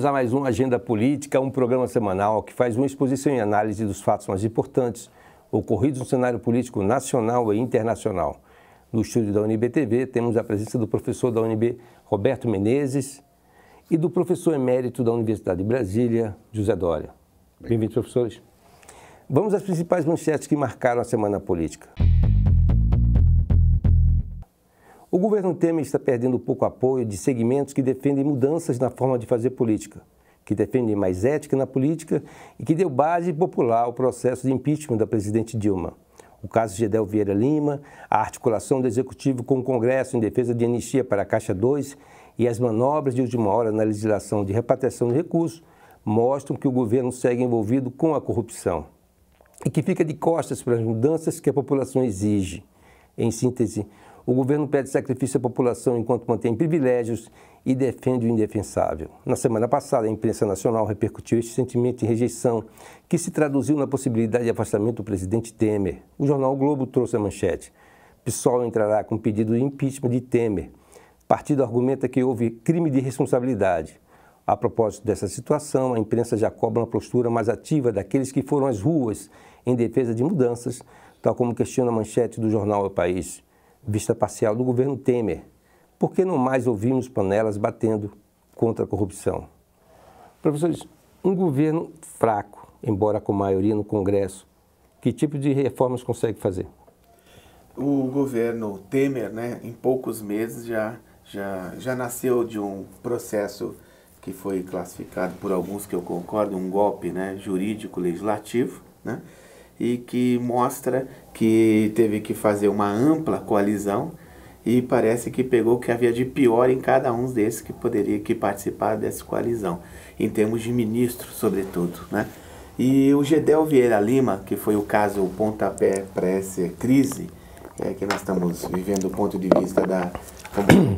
Bem-vindos a mais uma Agenda Política, um programa semanal que faz uma exposição e análise dos fatos mais importantes ocorridos no cenário político nacional e internacional. No estúdio da UNB-TV temos a presença do professor da UNB, Roberto Menezes, e do professor emérito da Universidade de Brasília, José Dória. Bem-vindos, professores. Vamos às principais manchetes que marcaram a semana política. O governo Temer está perdendo pouco apoio de segmentos que defendem mudanças na forma de fazer política, que defendem mais ética na política e que deu base popular ao processo de impeachment da presidente Dilma. O caso Gedel Vieira Lima, a articulação do Executivo com o Congresso em defesa de anistia para a Caixa 2 e as manobras de última hora na legislação de repatriação de recursos mostram que o governo segue envolvido com a corrupção e que fica de costas para as mudanças que a população exige. Em síntese, o governo pede sacrifício à população enquanto mantém privilégios e defende o indefensável. Na semana passada, a imprensa nacional repercutiu este sentimento de rejeição, que se traduziu na possibilidade de afastamento do presidente Temer. O jornal o Globo trouxe a manchete. PSOL entrará com pedido de impeachment de Temer. O partido argumenta que houve crime de responsabilidade. A propósito dessa situação, a imprensa já cobra uma postura mais ativa daqueles que foram às ruas em defesa de mudanças, tal como questiona a manchete do jornal O País vista parcial do governo Temer. Por que não mais ouvimos panelas batendo contra a corrupção? Professores, um governo fraco, embora com maioria no Congresso, que tipo de reformas consegue fazer? O governo Temer, né, em poucos meses já, já, já nasceu de um processo que foi classificado por alguns que eu concordo, um golpe né, jurídico legislativo, né, e que mostra que teve que fazer uma ampla coalizão e parece que pegou o que havia de pior em cada um desses que poderia que participar dessa coalizão, em termos de ministro, sobretudo, né? E o Gedel Vieira Lima, que foi o caso o pontapé para essa crise é, que nós estamos vivendo do ponto de vista da,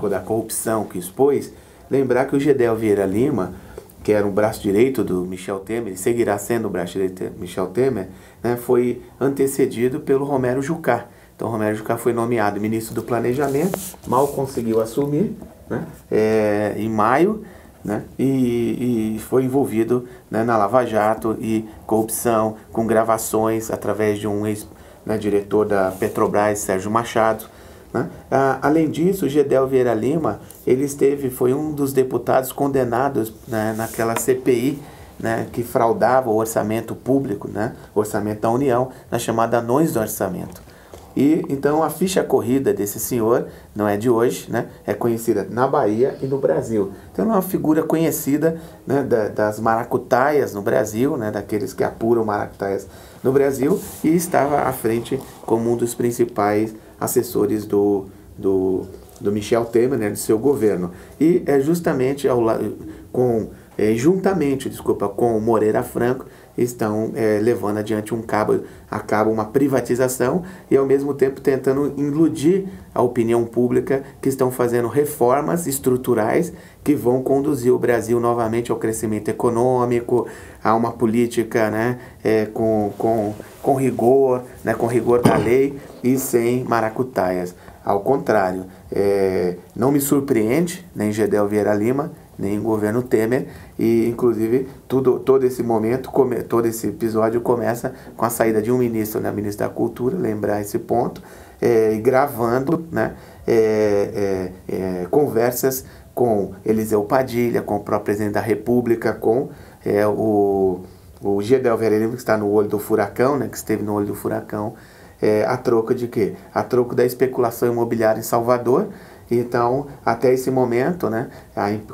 da corrupção que expôs, lembrar que o Gedel Vieira Lima que era o braço direito do Michel Temer, e seguirá sendo o braço direito do Michel Temer, né, foi antecedido pelo Romero Jucá. Então, Romero Jucá foi nomeado ministro do Planejamento, mal conseguiu assumir, né, é, em maio, né, e, e, foi envolvido né, na Lava Jato e corrupção, com gravações através de um ex-diretor né, da Petrobras, Sérgio Machado, né? Ah, além disso, Gedel Vieira Lima, ele esteve, foi um dos deputados condenados né, naquela CPI né, que fraudava o orçamento público, né, orçamento da União, na chamada anões do orçamento. E então a ficha corrida desse senhor não é de hoje, né? É conhecida na Bahia e no Brasil. Então é uma figura conhecida né, da, das maracutaias no Brasil, né? Daqueles que apuram maracutaias no Brasil e estava à frente como um dos principais assessores do, do, do Michel Temer, né, do seu governo. E é justamente ao, com, é, juntamente desculpa, com o Moreira Franco, estão é, levando adiante um cabo, a cabo uma privatização e ao mesmo tempo tentando iludir a opinião pública que estão fazendo reformas estruturais que vão conduzir o Brasil novamente ao crescimento econômico, a uma política né, é, com, com, com rigor, né, com rigor da lei e sem maracutaias. Ao contrário, é, não me surpreende, nem Gedel Vieira Lima, nem o governo Temer e inclusive tudo, todo esse momento, come, todo esse episódio começa com a saída de um ministro, né, ministro da Cultura, lembrar esse ponto, é, gravando né, é, é, é, conversas com Eliseu Padilha, com o próprio presidente da República, com é, o, o Gedel Vieira que está no olho do furacão, né, que esteve no olho do furacão, é, a troco de quê? A troco da especulação imobiliária em Salvador, então, até esse momento, né,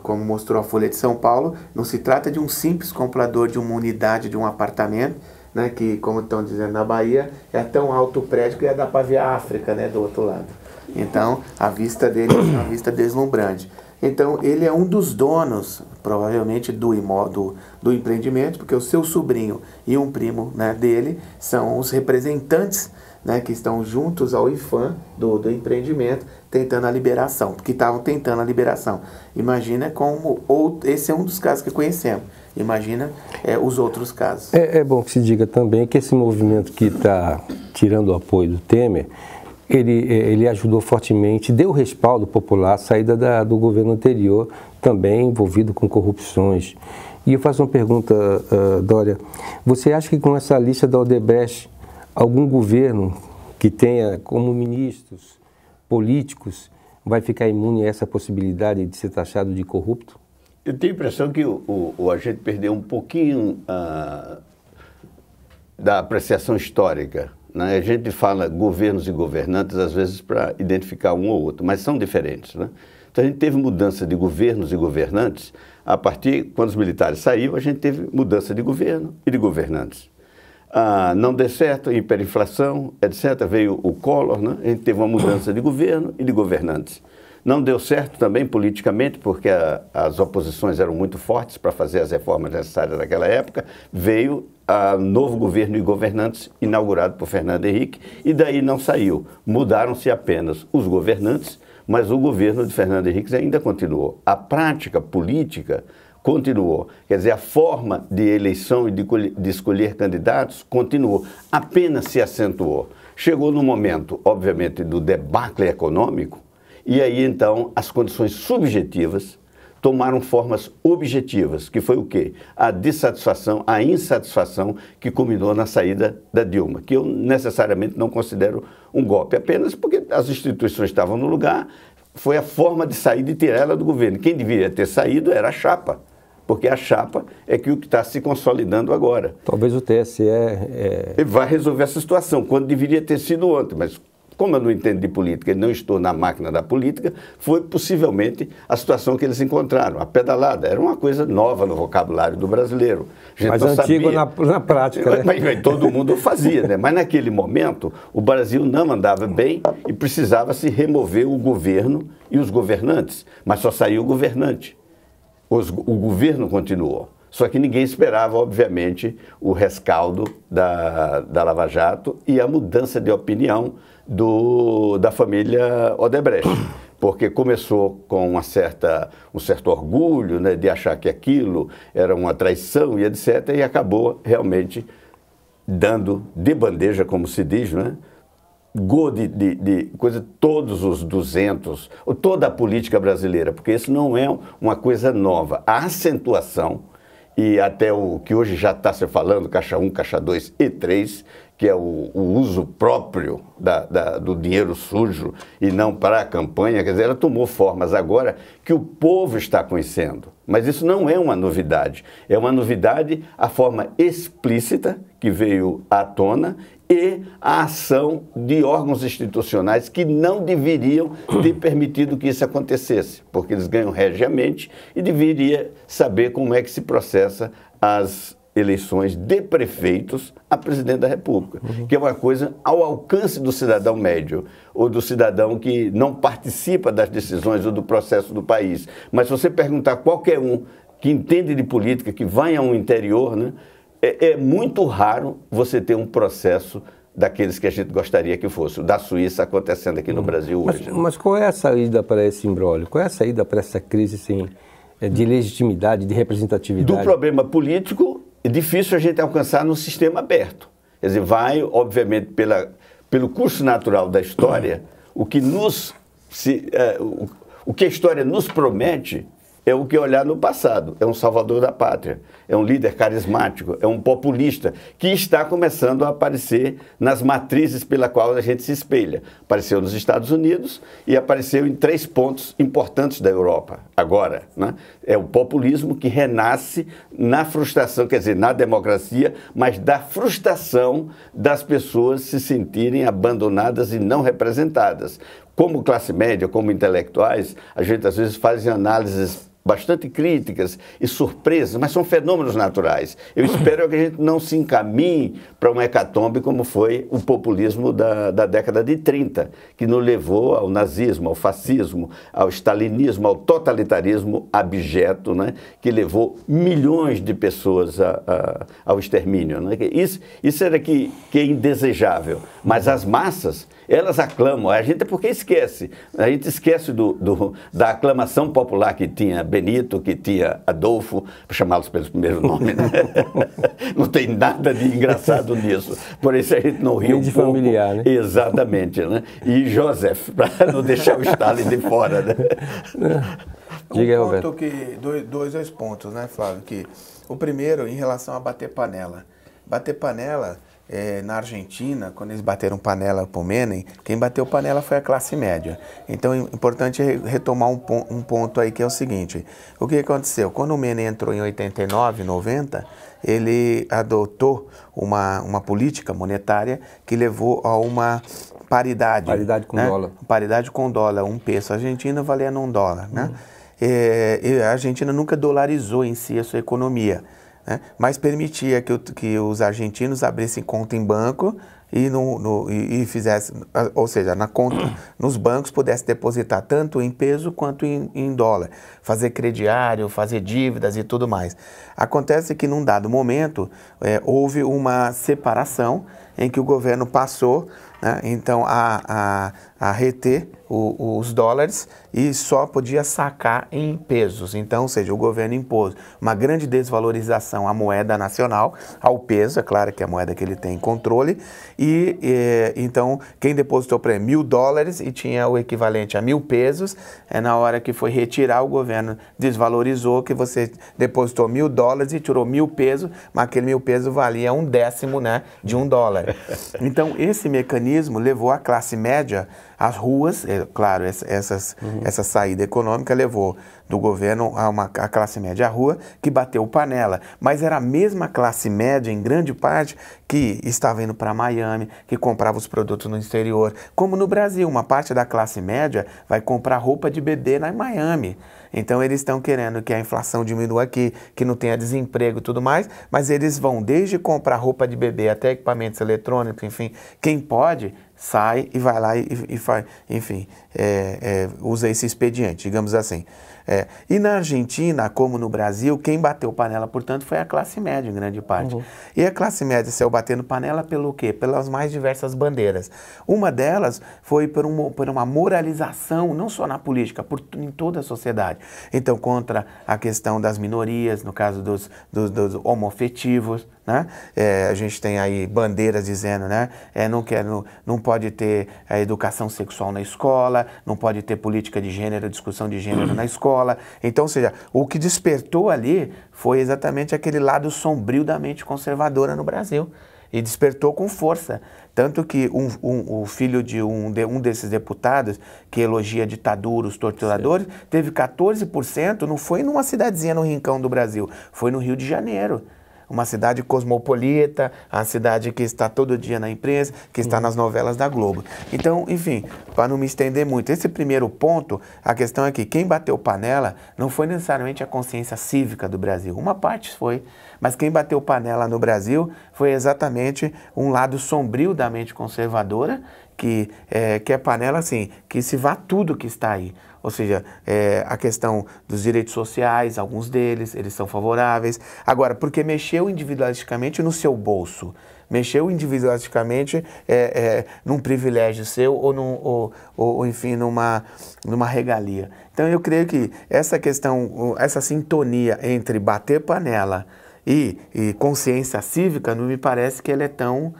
como mostrou a Folha de São Paulo, não se trata de um simples comprador de uma unidade, de um apartamento, né, que, como estão dizendo na Bahia, é tão alto o prédio que ia dar para ver a África né, do outro lado. Então, a vista dele é uma vista deslumbrante. Então, ele é um dos donos, provavelmente, do, do, do empreendimento, porque o seu sobrinho e um primo né, dele são os representantes né, que estão juntos ao IFAM do, do empreendimento, tentando a liberação, que estavam tentando a liberação. Imagina como, ou, esse é um dos casos que conhecemos, imagina é, os outros casos. É, é bom que se diga também que esse movimento que está tirando o apoio do Temer, ele, ele ajudou fortemente, deu respaldo popular à saída da, do governo anterior também envolvido com corrupções. E eu faço uma pergunta, uh, Dória. Você acha que com essa lista da Odebrecht, algum governo que tenha como ministros políticos vai ficar imune a essa possibilidade de ser taxado de corrupto? Eu tenho a impressão que o, o, o perdeu um pouquinho uh, da apreciação histórica. Né? A gente fala governos e governantes, às vezes, para identificar um ou outro, mas são diferentes. Né? Então, a gente teve mudança de governos e governantes. A partir, quando os militares saíram, a gente teve mudança de governo e de governantes. Ah, não deu certo, hiperinflação, etc. Veio o Collor, né? a gente teve uma mudança de governo e de governantes. Não deu certo também politicamente, porque a, as oposições eram muito fortes para fazer as reformas necessárias naquela época. Veio o novo governo e governantes inaugurado por Fernando Henrique e daí não saiu. Mudaram-se apenas os governantes, mas o governo de Fernando Henrique ainda continuou. A prática política continuou. Quer dizer, a forma de eleição e de, de escolher candidatos continuou, apenas se acentuou. Chegou no momento, obviamente, do debacle econômico, e aí então as condições subjetivas tomaram formas objetivas, que foi o quê? A dissatisfação, a insatisfação que culminou na saída da Dilma, que eu necessariamente não considero um golpe, apenas porque as instituições estavam no lugar, foi a forma de sair de tirar ela do governo. Quem deveria ter saído era a chapa porque a chapa é que o que está se consolidando agora. Talvez o TSE é... vai resolver essa situação, quando deveria ter sido ontem, mas como eu não entendo de política e não estou na máquina da política, foi possivelmente a situação que eles encontraram. A pedalada era uma coisa nova no vocabulário do brasileiro. Mas antigo na, na, prática, né? Mas, mas, todo mundo fazia, né? Mas naquele momento, o Brasil não andava bem e precisava se remover o governo e os governantes. Mas só saiu o governante os, o governo continuou. Só que ninguém esperava, obviamente, o rescaldo da, da Lava Jato e a mudança de opinião do, da família Odebrecht. Porque começou com uma certa, um certo orgulho né, de achar que aquilo era uma traição e etc., e acabou realmente dando de bandeja, como se diz, né, go de, de, de, coisa, todos os 200, ou toda a política brasileira, porque isso não é uma coisa nova. A acentuação, e até o que hoje já está se falando, caixa 1, caixa 2 e 3, que é o, o uso próprio da, da, do dinheiro sujo e não para a campanha, quer dizer, ela tomou formas agora que o povo está conhecendo. Mas isso não é uma novidade. É uma novidade a forma explícita que veio à tona e a ação de órgãos institucionais que não deveriam ter permitido que isso acontecesse, porque eles ganham regiamente e deveria saber como é que se processa as eleições de prefeitos a presidente da República, uhum. que é uma coisa ao alcance do cidadão médio ou do cidadão que não participa das decisões ou do processo do país. Mas se você perguntar qualquer um que entende de política, que vai a um interior, né, é, é muito raro você ter um processo daqueles que a gente gostaria que fosse, o da Suíça acontecendo aqui no hum. Brasil mas, hoje. Mas qual é a saída para esse imbróglio? Qual é a saída para essa crise assim, é, de legitimidade, de representatividade? Do problema político, é difícil a gente alcançar no sistema aberto. Quer dizer, vai, obviamente, pela, pelo curso natural da história, o que nos. Se, é, o, o que a história nos promete é o que olhar no passado. É um salvador da pátria, é um líder carismático, é um populista que está começando a aparecer nas matrizes pela qual a gente se espelha. Apareceu nos Estados Unidos e apareceu em três pontos importantes da Europa. Agora, né? é o populismo que renasce na frustração, quer dizer, na democracia, mas da frustração das pessoas se sentirem abandonadas e não representadas como classe média, como intelectuais, a gente às vezes faz análises bastante críticas e surpresas, mas são fenômenos naturais. Eu espero que a gente não se encaminhe para uma hecatombe como foi o populismo da, da década de 30, que nos levou ao nazismo, ao fascismo, ao stalinismo, ao totalitarismo abjeto, né, que levou milhões de pessoas a, a, ao extermínio. Né? Isso, isso era que, que é indesejável, mas as massas elas aclamam. A gente é porque esquece. A gente esquece do, do, da aclamação popular que tinha Benito, que tinha Adolfo, para chamá-los pelo primeiro nome. Né? não tem nada de engraçado nisso. Por isso a gente não riu de um pouco. familiar, né? Exatamente. Né? E Joseph, para não deixar o Stalin de fora. Né? Diga, um Roberto. ponto que dois, dois, dois pontos, né, Flávio? Que o primeiro em relação a bater panela. Bater panela é, na Argentina, quando eles bateram panela para o Menem, quem bateu panela foi a classe média. Então é importante retomar um, um ponto aí que é o seguinte: o que aconteceu? Quando o Menem entrou em 89, 90, ele adotou uma, uma política monetária que levou a uma paridade. Paridade com né? dólar. Paridade com dólar. Um peso argentino valendo um dólar. Né? É, a Argentina nunca dolarizou em si a sua economia né? mas permitia que, que, os argentinos abrissem conta em banco e, no, no, e, e fizesse, ou seja, na conta, nos bancos pudesse depositar tanto em peso quanto em, em, dólar, fazer crediário, fazer dívidas e tudo mais. Acontece que num dado momento é, houve uma separação em que o governo passou né, então a, a, a reter o, os dólares e só podia sacar em pesos. Então, ou seja, o governo impôs uma grande desvalorização à moeda nacional, ao peso, é claro que é a moeda que ele tem controle, e, e então quem depositou para mil dólares e tinha o equivalente a mil pesos, é na hora que foi retirar, o governo desvalorizou que você depositou mil dólares e tirou mil pesos, mas aquele mil pesos valia um décimo né, de um dólar. Então, esse mecanismo levou a classe média às ruas, é, claro, essa, essas, uhum. essa saída econômica levou do governo a uma a classe média à rua que bateu panela, mas era a mesma classe média em grande parte que estava indo para Miami, que comprava os produtos no exterior, como no Brasil, uma parte da classe média vai comprar roupa de bebê na Miami. Então eles estão querendo que a inflação diminua aqui, que não tenha desemprego e tudo mais, mas eles vão desde comprar roupa de bebê até equipamentos eletrônicos, enfim, quem pode sai e vai lá e, e faz, enfim, é, é, usa esse expediente, digamos assim. É. E na Argentina, como no Brasil, quem bateu panela, portanto, foi a classe média, em grande parte. Uhum. E a classe média saiu batendo panela pelo quê? Pelas mais diversas bandeiras. Uma delas foi por, um, por uma moralização, não só na política, por, em toda a sociedade. Então, contra a questão das minorias, no caso dos, dos, dos homofetivos, né? É, a gente tem aí bandeiras dizendo, né? É, não, quer, não, não pode ter a educação sexual na escola, não pode ter política de gênero, discussão de gênero na escola. Então, ou seja, o que despertou ali foi exatamente aquele lado sombrio da mente conservadora no Brasil. E despertou com força. Tanto que um, um, o filho de um, de um desses deputados, que elogia a ditadura, os torturadores, Sim. teve 14%, não foi numa cidadezinha no rincão do Brasil, foi no Rio de Janeiro uma cidade cosmopolita, a cidade que está todo dia na imprensa, que está uhum. nas novelas da Globo. Então, enfim, para não me estender muito, esse primeiro ponto, a questão é que quem bateu panela não foi necessariamente a consciência cívica do Brasil. Uma parte foi, mas quem bateu panela no Brasil foi exatamente um lado sombrio da mente conservadora, que é, que é panela assim, que se vá tudo que está aí. Ou seja, é, a questão dos direitos sociais, alguns deles, eles são favoráveis. Agora, porque mexeu individualisticamente no seu bolso, mexeu individualisticamente é, é, num privilégio seu ou, num, ou, ou, enfim, numa, numa regalia. Então, eu creio que essa questão, essa sintonia entre bater panela e, e consciência cívica, não me parece que ela é tão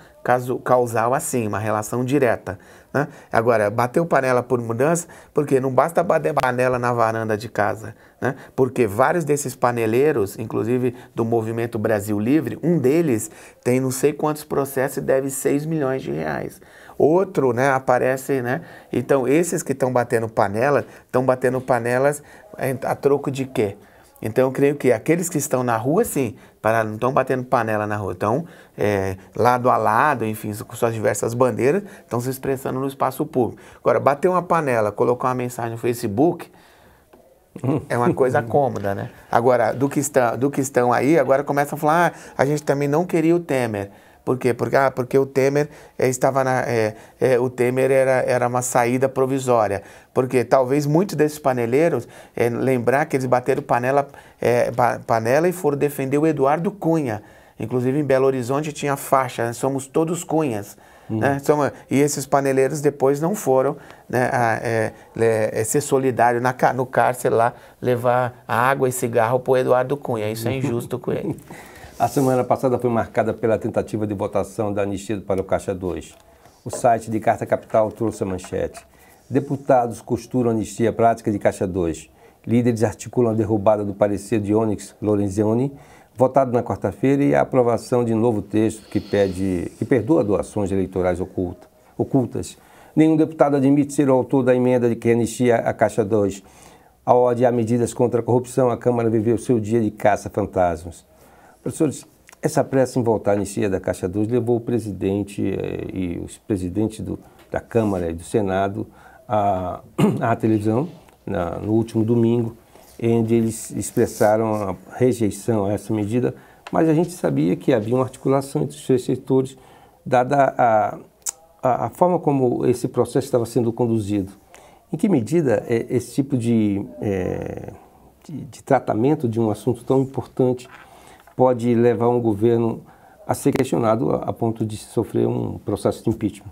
causal assim, uma relação direta. Né? Agora, bateu panela por mudança, porque não basta bater panela na varanda de casa, né? porque vários desses paneleiros, inclusive do movimento Brasil Livre, um deles tem não sei quantos processos e deve 6 milhões de reais. Outro né, aparece, né? Então, esses que estão batendo panela, estão batendo panelas a troco de quê? Então eu creio que aqueles que estão na rua, sim, para, não estão batendo panela na rua, estão é, lado a lado, enfim, com suas diversas bandeiras, estão se expressando no espaço público. Agora, bater uma panela, colocar uma mensagem no Facebook, é uma coisa cômoda, né? Agora, do que, está, do que estão aí, agora começam a falar, ah, a gente também não queria o Temer. Por quê? Porque, ah, porque o Temer é, estava na, é, é, o Temer era, era uma saída provisória. Porque talvez muitos desses paneleiros lembrar que eles bateram panela, panela e foram defender o Eduardo Cunha. Inclusive em Belo Horizonte tinha faixa, né? somos todos cunhas. Uhum. Né? Somos, e esses paneleiros depois não foram né, a, ser solidário na, no cárcere lá, levar água e cigarro para o Eduardo Cunha. Isso é injusto com ele. A semana passada foi marcada pela tentativa de votação da anistia para o Caixa 2. O site de Carta Capital trouxe a manchete. Deputados costuram anistia prática de Caixa 2. líderes articulam a derrubada do parecer de Onyx Lorenzoni, votado na quarta-feira, e a aprovação de novo texto que, pede, que perdoa doações eleitorais oculta, ocultas. Nenhum deputado admite ser o autor da emenda de que anistia a Caixa 2. Ao odiar medidas contra a corrupção, a Câmara viveu seu dia de caça-fantasmas. Professores, essa pressa em voltar à anistia da Caixa 2 levou o presidente eh, e os presidentes do, da Câmara e do Senado à, à televisão na, no último domingo, onde eles expressaram a rejeição a essa medida, mas a gente sabia que havia uma articulação entre os três setores, dada a, a, a forma como esse processo estava sendo conduzido. Em que medida é, esse tipo de, é, de, de, tratamento de um assunto tão importante pode levar um governo a ser questionado a, ponto de sofrer um processo de impeachment?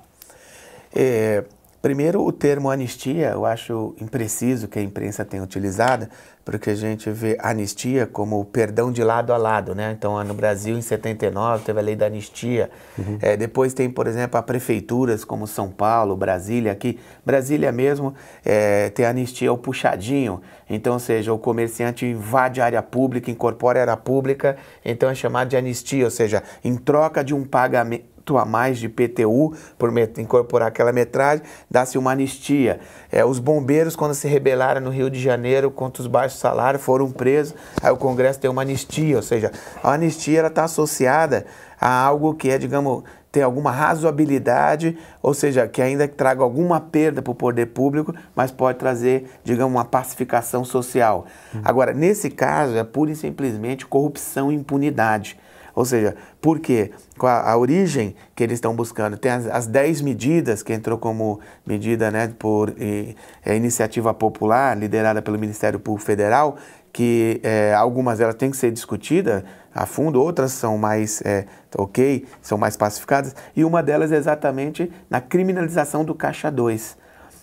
É, Primeiro, o termo anistia, eu acho impreciso que a imprensa tenha utilizado, porque a gente vê anistia como perdão de lado a lado, né? Então, no Brasil, em 79, teve a lei da anistia. Uhum. É, depois tem, por exemplo, a prefeituras como São Paulo, Brasília, aqui. Brasília mesmo é, tem anistia ao puxadinho. Então, ou seja, o comerciante invade a área pública, incorpora a área pública, então é chamado de anistia, ou seja, em troca de um pagamento a mais de PTU por incorporar aquela metragem, dá-se uma anistia. É, os bombeiros, quando se rebelaram no Rio de Janeiro contra os baixos salários, foram presos, aí o Congresso tem uma anistia, ou seja, a anistia está associada a algo que é, digamos, tem alguma razoabilidade, ou seja, que ainda traga alguma perda para o poder público, mas pode trazer, digamos, uma pacificação social. Uhum. Agora, nesse caso, é pura e simplesmente corrupção e impunidade. Ou seja, por quê? Com a, a origem que eles estão buscando, tem as, as 10 medidas que entrou como medida né, por e, é, iniciativa popular, liderada pelo Ministério Público Federal, que é, algumas delas têm que ser discutidas a fundo, outras são mais é, ok, são mais pacificadas, e uma delas é exatamente na criminalização do Caixa 2.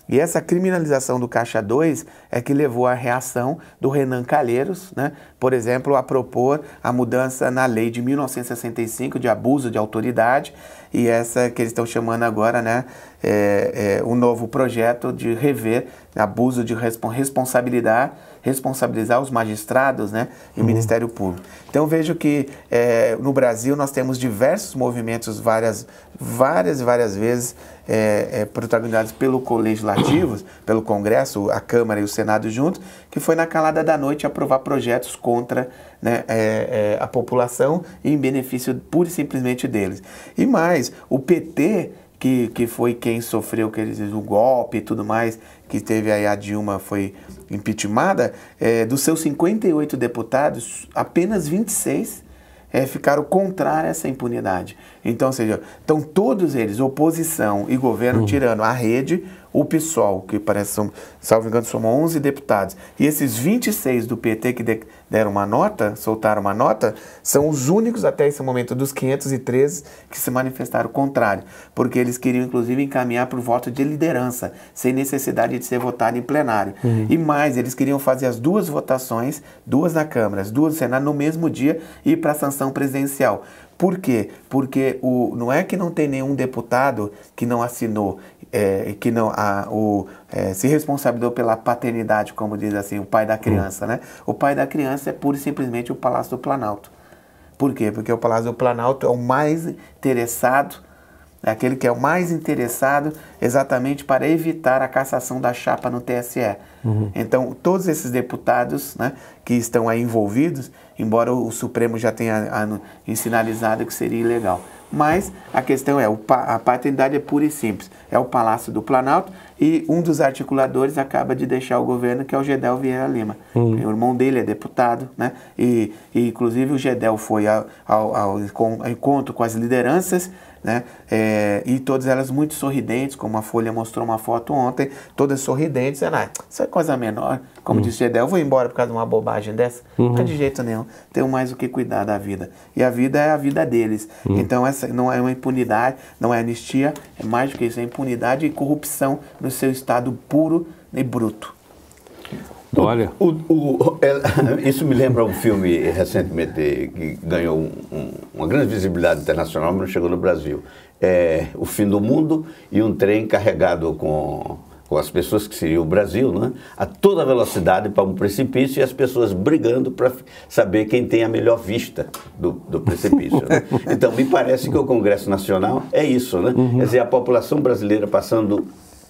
E essa criminalização do Caixa 2 é que levou à reação do Renan Calheiros, né? por exemplo, a propor a mudança na lei de 1965 de abuso de autoridade, e essa que eles estão chamando agora né, é, é, um novo projeto de rever abuso de responsabilidade responsabilizar os magistrados né, e uhum. o Ministério Público. Então vejo que é, no Brasil nós temos diversos movimentos, várias, várias e várias vezes é, é, protagonizados pelo legislativo, pelo Congresso, a Câmara e o Senado juntos, que foi na calada da noite aprovar projetos contra né, é, é, a população e em benefício pura e simplesmente deles. E mais, o PT que, que foi quem sofreu aqueles, o golpe e tudo mais, que teve aí a Dilma foi impeachmentada, é, dos seus 58 deputados, apenas 26 é, ficaram contra essa impunidade. Então, ou seja, estão todos eles, oposição e governo, uhum. tirando a rede, o PSOL, que parece, são, salvo engano, são 11 deputados, e esses 26 do PT que deram uma nota, soltaram uma nota, são os únicos até esse momento dos 513 que se manifestaram contrário, porque eles queriam inclusive encaminhar para o voto de liderança, sem necessidade de ser votado em plenário. Uhum. E mais, eles queriam fazer as duas votações, duas na Câmara, as duas no Senado, no mesmo dia e para a sanção presidencial. Por quê? Porque o, não é que não tem nenhum deputado que não assinou, é, que não a, o, é, se responsabilizou pela paternidade, como diz assim, o pai da criança, né? O pai da criança é pura e simplesmente o Palácio do Planalto. Por quê? Porque o Palácio do Planalto é o mais interessado é aquele que é o mais interessado exatamente para evitar a cassação da chapa no TSE. Uhum. Então, todos esses deputados né, que estão aí envolvidos, embora o Supremo já tenha sinalizado que seria ilegal. Mas a questão é, a paternidade é pura e simples. É o Palácio do Planalto e um dos articuladores acaba de deixar o governo, que é o Gedel Vieira Lima. Uhum. O irmão dele é deputado, né? E, e inclusive o Gedel foi ao, ao, ao encontro com as lideranças né? É, e todas elas muito sorridentes, como a Folha mostrou uma foto ontem, todas sorridentes. Ela, ah, isso é coisa menor. Como uhum. disse Gedel, eu vou embora por causa de uma bobagem dessa? Uhum. Não é de jeito nenhum. Tenho mais o que cuidar da vida. E a vida é a vida deles. Uhum. Então, essa não é uma impunidade, não é anistia, é mais do que isso, é impunidade e corrupção no seu estado puro e bruto. Olha. O, o, é, isso me lembra um filme recentemente que ganhou um, um, uma grande visibilidade internacional, mas não chegou no Brasil. É O Fim do Mundo e um trem carregado com, com as pessoas que seria o Brasil, né, a toda velocidade para um precipício e as pessoas brigando para saber quem tem a melhor vista do, do precipício. Né? Então, me parece que o Congresso Nacional é isso, né? Uhum. Quer dizer, a população brasileira passando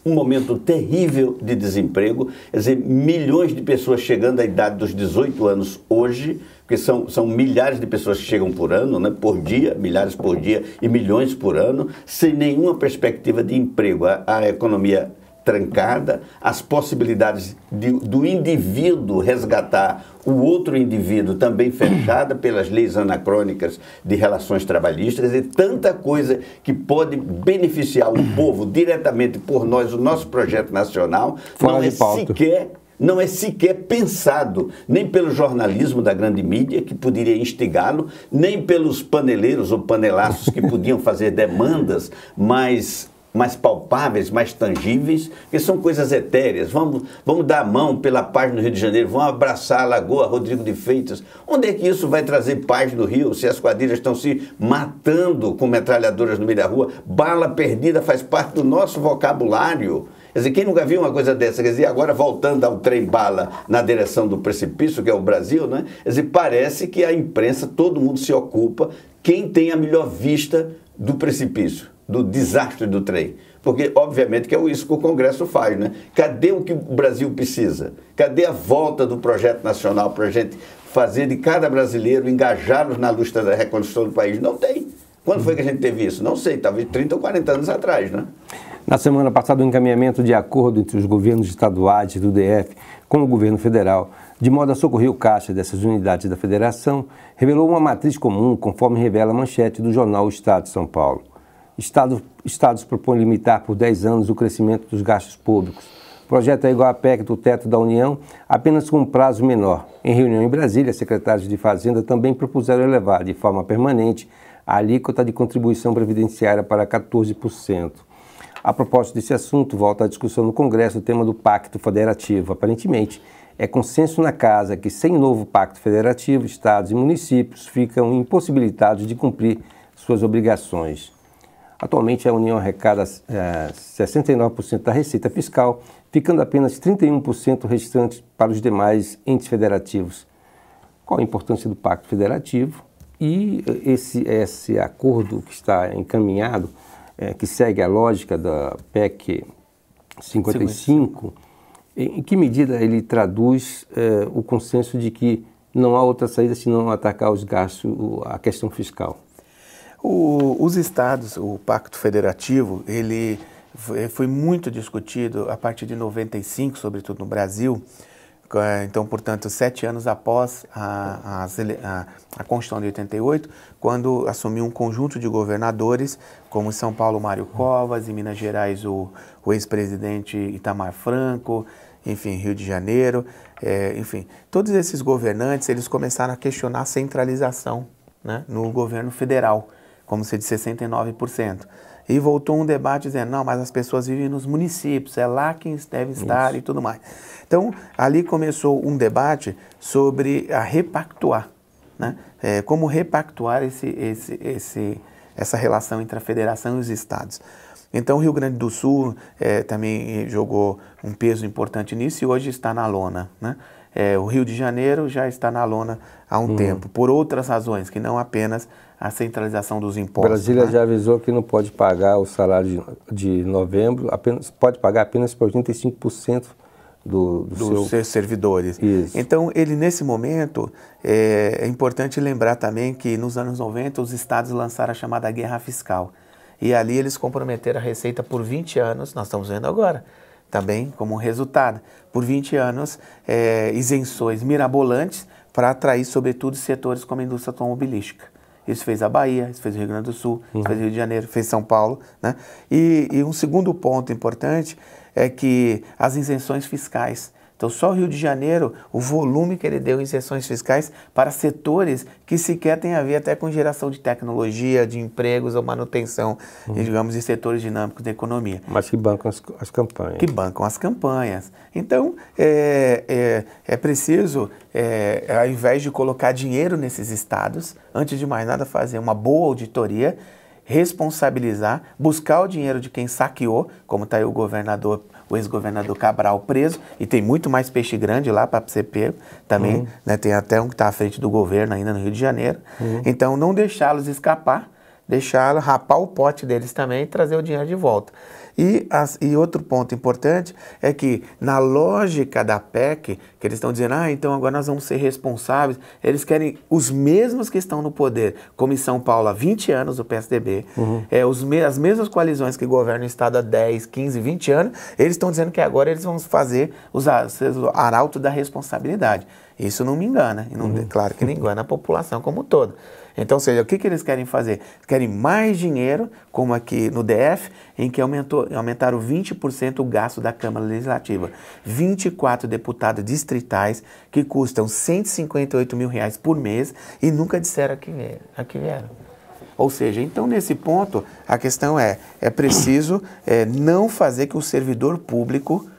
um momento terrível de desemprego, quer dizer, milhões de pessoas chegando à idade dos 18 anos hoje, porque são, são milhares de pessoas que chegam por ano, né, por dia, milhares por dia e milhões por ano, sem nenhuma perspectiva de emprego. A, a economia trancada, as possibilidades de, do indivíduo resgatar o outro indivíduo também fechada pelas leis anacrônicas de relações trabalhistas e tanta coisa que pode beneficiar o povo diretamente por nós, o nosso projeto nacional, Fora não é sequer não é sequer pensado nem pelo jornalismo da grande mídia, que poderia instigá-lo, nem pelos paneleiros ou panelaços que podiam fazer demandas mais mais palpáveis, mais tangíveis, que são coisas etéreas. Vamos, vamos dar a mão pela paz no Rio de Janeiro, vamos abraçar a Lagoa Rodrigo de Freitas. Onde é que isso vai trazer paz no Rio, se as quadrilhas estão se matando com metralhadoras no meio da rua? Bala perdida faz parte do nosso vocabulário. Quer dizer, quem nunca viu uma coisa dessa? Quer dizer, agora voltando ao trem-bala na direção do precipício, que é o Brasil, né? Quer dizer, parece que a imprensa, todo mundo se ocupa, quem tem a melhor vista do precipício do desastre do trem. Porque, obviamente, que é isso que o Congresso faz, né? Cadê o que o Brasil precisa? Cadê a volta do projeto nacional para a gente fazer de cada brasileiro, engajá-los na luta da reconstrução do país? Não tem. Quando foi que a gente teve isso? Não sei, talvez 30 ou 40 anos atrás, né? Na semana passada, o encaminhamento de acordo entre os governos estaduais do DF com o governo federal, de modo a socorrer o caixa dessas unidades da federação, revelou uma matriz comum, conforme revela a manchete do jornal Estado de São Paulo. Estado, estados propõem limitar por 10 anos o crescimento dos gastos públicos. O projeto é igual à PEC do teto da União, apenas com um prazo menor. Em reunião em Brasília, secretários de Fazenda também propuseram elevar de forma permanente a alíquota de contribuição previdenciária para 14%. A propósito desse assunto, volta à discussão no Congresso o tema do Pacto Federativo. Aparentemente, é consenso na Casa que, sem novo Pacto Federativo, estados e municípios ficam impossibilitados de cumprir suas obrigações. Atualmente, a União arrecada é, 69% da receita fiscal, ficando apenas 31% restante para os demais entes federativos. Qual a importância do Pacto Federativo? E esse, esse acordo que está encaminhado, é, que segue a lógica da PEC 55, em que medida ele traduz é, o consenso de que não há outra saída senão atacar os gastos, a questão fiscal? O, os estados, o Pacto Federativo, ele foi muito discutido a partir de 95, sobretudo no Brasil. Então, portanto, sete anos após a, a, a, Constituição de 88, quando assumiu um conjunto de governadores, como São Paulo, Mário Covas, em Minas Gerais, o, o ex-presidente Itamar Franco, enfim, Rio de Janeiro, é, enfim, todos esses governantes, eles começaram a questionar a centralização né, no governo federal como se de 69%. E voltou um debate dizendo, não, mas as pessoas vivem nos municípios, é lá quem deve estar Isso. e tudo mais. Então, ali começou um debate sobre a repactuar, né? É, como repactuar esse, esse, esse, essa relação entre a federação e os estados. Então, o Rio Grande do Sul é, também jogou um peso importante nisso e hoje está na lona. Né? É, o Rio de Janeiro já está na lona há um uhum. tempo, por outras razões, que não apenas a centralização dos impostos. Brasília né? já avisou que não pode pagar o salário de, de novembro, apenas, pode pagar apenas por 85% do, do dos seu... seus servidores. Isso. Então, ele nesse momento, é, é, importante lembrar também que nos anos 90 os estados lançaram a chamada guerra fiscal. E ali eles comprometeram a receita por 20 anos, nós estamos vendo agora, também como resultado, por 20 anos, é, isenções mirabolantes para atrair, sobretudo, setores como a indústria automobilística. Isso fez a Bahia, isso fez o Rio Grande do Sul, uhum. isso fez o Rio de Janeiro, fez São Paulo. Né? E, e um segundo ponto importante é que as isenções fiscais então, só o Rio de Janeiro, o volume que ele deu em isenções fiscais para setores que sequer têm a ver até com geração de tecnologia, de empregos ou manutenção, uhum. digamos, de setores dinâmicos da economia. Mas que bancam as, as campanhas. Que bancam as campanhas. Então, é, é, é preciso, é, ao invés de colocar dinheiro nesses estados, antes de mais nada, fazer uma boa auditoria responsabilizar, buscar o dinheiro de quem saqueou, como está aí o governador, o ex-governador Cabral preso, e tem muito mais peixe grande lá para ser pego também, uhum. né, tem até um que está à frente do governo ainda no Rio de Janeiro. Uhum. Então, não deixá-los escapar, deixá-los rapar o pote deles também e trazer o dinheiro de volta. E, as, e outro ponto importante é que, na lógica da PEC, que eles estão dizendo, ah, então agora nós vamos ser responsáveis, eles querem os mesmos que estão no poder, como em São Paulo há 20 anos, o PSDB, uhum. é, os me, as mesmas coalizões que governam o Estado há 10, 15, 20 anos, eles estão dizendo que agora eles vão fazer os arauto da responsabilidade. Isso não me engana, não, uhum. claro que não engana a população como um todo. Então, ou seja, o que, que eles querem fazer? Querem mais dinheiro, como aqui no DF, em que aumentou, aumentaram 20% o gasto da Câmara Legislativa. 24 deputados distritais que custam 158 mil reais por mês e nunca disseram a que vieram. A que vieram. Ou seja, então nesse ponto, a questão é, é preciso é, não fazer que o servidor público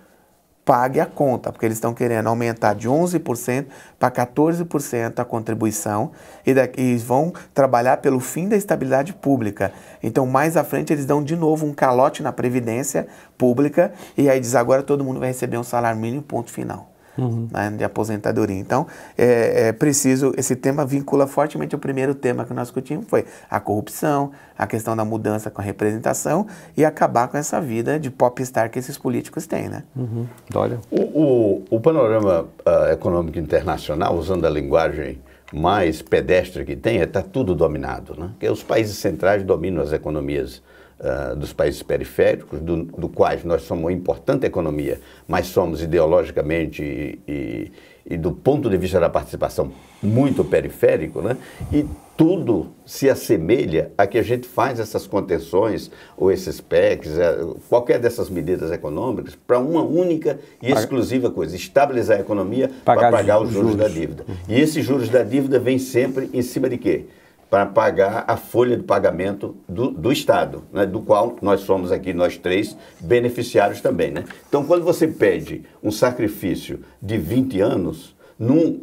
pague a conta, porque eles estão querendo aumentar de 11% para 14% a contribuição e, daqui, e vão trabalhar pelo fim da estabilidade pública. Então, mais à frente, eles dão de novo um calote na Previdência Pública e aí diz agora todo mundo vai receber um salário mínimo, ponto final uhum. né, de aposentadoria. Então, é, é, preciso, esse tema vincula fortemente o primeiro tema que nós discutimos, foi a corrupção, a questão da mudança com a representação e acabar com essa vida de popstar que esses políticos têm, né? Uhum. Olha. O, o, o panorama uh, econômico internacional, usando a linguagem mais pedestre que tem, está é, tudo dominado, né? Porque os países centrais dominam as economias uh, dos países periféricos, do, do quais nós somos uma importante economia, mas somos ideologicamente e, e, e, do ponto de vista da participação muito periférico, né? e tudo se assemelha a que a gente faz essas contenções ou esses PECs, eh, qualquer dessas medidas econômicas, para uma única e exclusiva coisa, estabilizar a economia para pagar os juros, juros da dívida. E esses juros da dívida vêm sempre em cima de quê? Para pagar a folha de pagamento do, do Estado, né, do qual nós somos aqui, nós três, beneficiários também. Né? Então, quando você pede um sacrifício de 20 anos, numa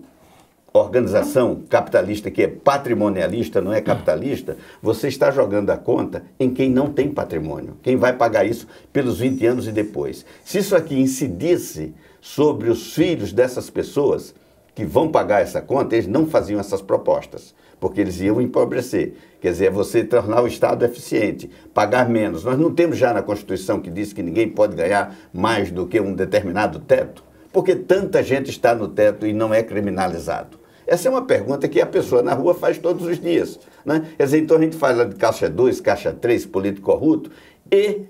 organização capitalista que é patrimonialista, não é capitalista, você está jogando a conta em quem não tem patrimônio, quem vai pagar isso pelos 20 anos e depois. Se isso aqui incidisse sobre os filhos dessas pessoas que vão pagar essa conta, eles não faziam essas propostas porque eles iam empobrecer. Quer dizer, é você tornar o Estado eficiente, pagar menos. Nós não temos já na Constituição que diz que ninguém pode ganhar mais do que um determinado teto? Porque tanta gente está no teto e não é criminalizado? Essa é uma pergunta que a pessoa na rua faz todos os dias. Né? Quer dizer, então a gente fala de caixa 2, caixa 3, político corrupto, e,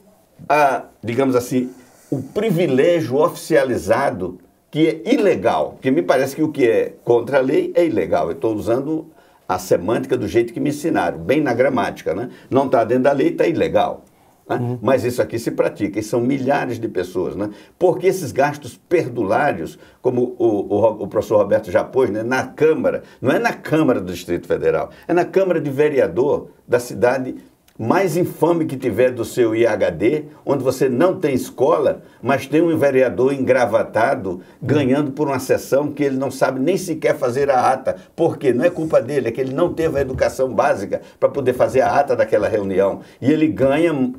a, digamos assim, o privilégio oficializado que é ilegal, porque me parece que o que é contra a lei é ilegal. Eu estou usando a semântica do jeito que me ensinaram, bem na gramática, né? Não está dentro da lei, está ilegal. Né? Uhum. Mas isso aqui se pratica, e são milhares de pessoas. Né? Porque esses gastos perdulários, como o, o, o, professor Roberto já pôs, né? na Câmara, não é na Câmara do Distrito Federal, é na Câmara de Vereador da cidade mais infame que tiver do seu IHD, onde você não tem escola, mas tem um vereador engravatado ganhando por uma sessão que ele não sabe nem sequer fazer a ata. Por quê? Não é culpa dele, é que ele não teve a educação básica para poder fazer a ata daquela reunião. E ele ganha